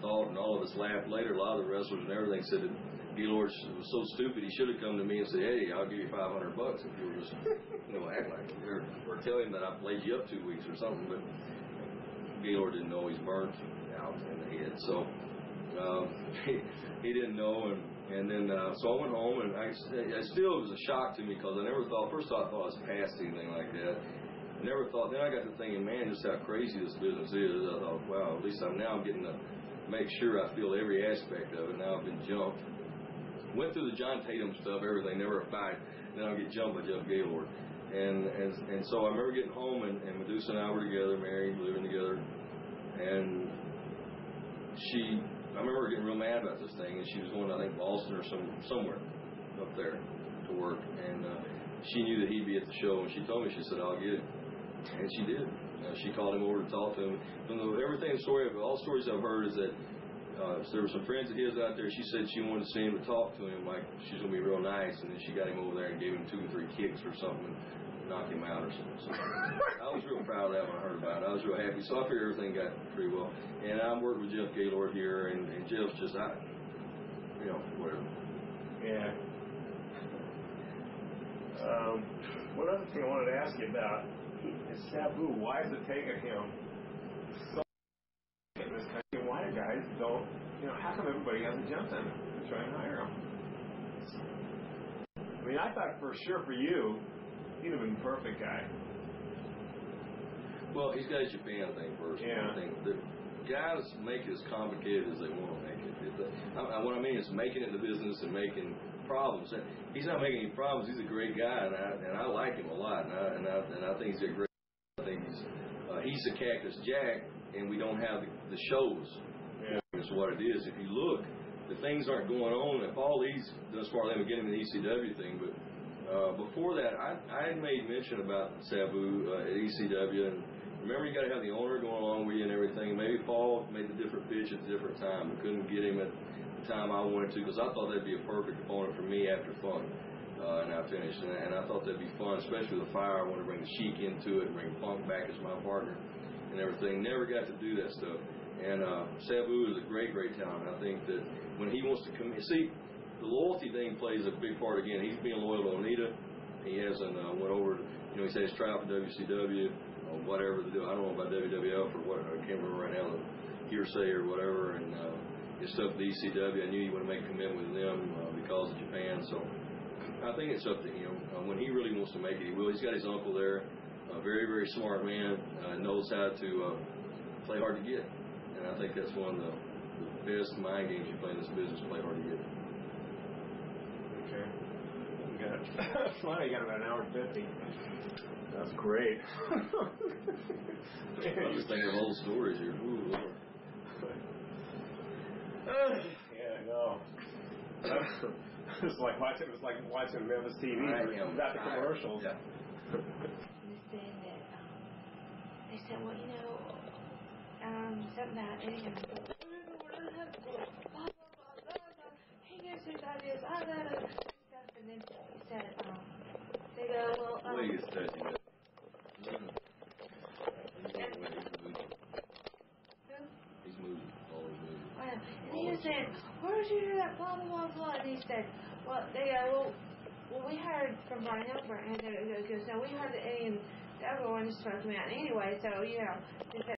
thought and all of us laughed later. A lot of the wrestlers and everything said that Gaylord was so stupid he should have come to me and said, "Hey, I'll give you 500 bucks if you will just you know act like it or, or tell him that I played you up two weeks or something." But Gaylord didn't know he's burnt out in the head, so um, he, he didn't know. And and then uh, so I went home and I, I still was a shock to me because I never thought. First, thought I thought I was past anything like that. I never thought. Then I got to thinking, man, just how crazy this business is. I thought, wow, at least I'm now getting to make sure I feel every aspect of it. Now I've been jumped went through the John Tatum stuff, everything, never a fight. Then I'll get jumped by Jeff Gaylord. And, and and so I remember getting home and, and Medusa and I were together, married, living together. And she, I remember getting real mad about this thing. And she was going, I think, Boston or some somewhere up there to work. And uh, she knew that he'd be at the show. And she told me, she said, I'll get it. And she did. Uh, she called him over to talk to him. From the, everything, story all stories I've heard is that uh, so there were some friends of his out there. She said she wanted to see him to talk to him, like she's gonna be real nice, and then she got him over there and gave him two or three kicks or something, and knocked him out or something. So I was real proud of that when I heard about it. I was real happy. So I figured everything got pretty well. And I'm working with Jeff Gaylord here, and, and Jeff's just I, you know, whatever. Yeah. Um, one other thing I wanted to ask you about is Sabu. Why is it taking him so in this country? Why do guys don't, you know, how come everybody hasn't jumped on him to try and hire him? I mean, I thought for sure for you, been the perfect guy. Well, he's got his Japan thing first. Yeah. I think the guys make it as complicated as they want to make it. If I, I, what I mean is making it the business and making problems. He's not making any problems. He's a great guy, and I and I like him a lot. And I and I, and I think he's a great. I think he's uh, he's a Cactus Jack, and we don't have the, the shows. Yeah. Is what it is. If you look, the things aren't going on. If all these, as far as them getting in the ECW thing, but uh, before that, I I made mention about Sabu uh, at ECW, and remember you got to have the owner going along with you and everything. Maybe Paul made the different pitch at a different time, but couldn't get him at the time I wanted to because I thought that'd be a perfect opponent for me after fun. Uh, and I finished, and, and I thought that'd be fun, especially with the fire. I wanted to bring the Sheik into it, and bring Punk back as my partner, and everything. Never got to do that stuff. And uh, Sabu is a great, great talent. I think that when he wants to come, see, the loyalty thing plays a big part again. He's being loyal to Onita. He hasn't uh, went over. You know, he says try out for WCW or whatever to do. I don't know about WWF or what. I can't remember right now the hearsay or whatever. And uh, his stuff at ECW. I knew he wanted to make a commitment with them uh, because of Japan. So I think it's up to him. Uh, when he really wants to make it, he will. He's got his uncle there. A very, very smart man. Uh, knows how to uh, play hard to get. And I think that's one of the, the best mind games you play in this business. Play hard to get. Okay. We got. Got about an hour and fifty. That's great. I'm just thinking of old stories here. Ooh, Lord. yeah, I know. it's like watching. It was like watching Memphis TV I am without the commercials. Yeah. They said that, um, they said, well, you know, um, something about blah. He gives his ideas, I got it, then he said, um, they go, well, um, Lee is. He's moving. Always moving. He saying, where did you hear that, blah, blah, blah, and he said, well, they go, well, well, we heard from Brian Elbert, and goes, no, we heard Eddie and wanted to smoke him out anyway, so, you know, said,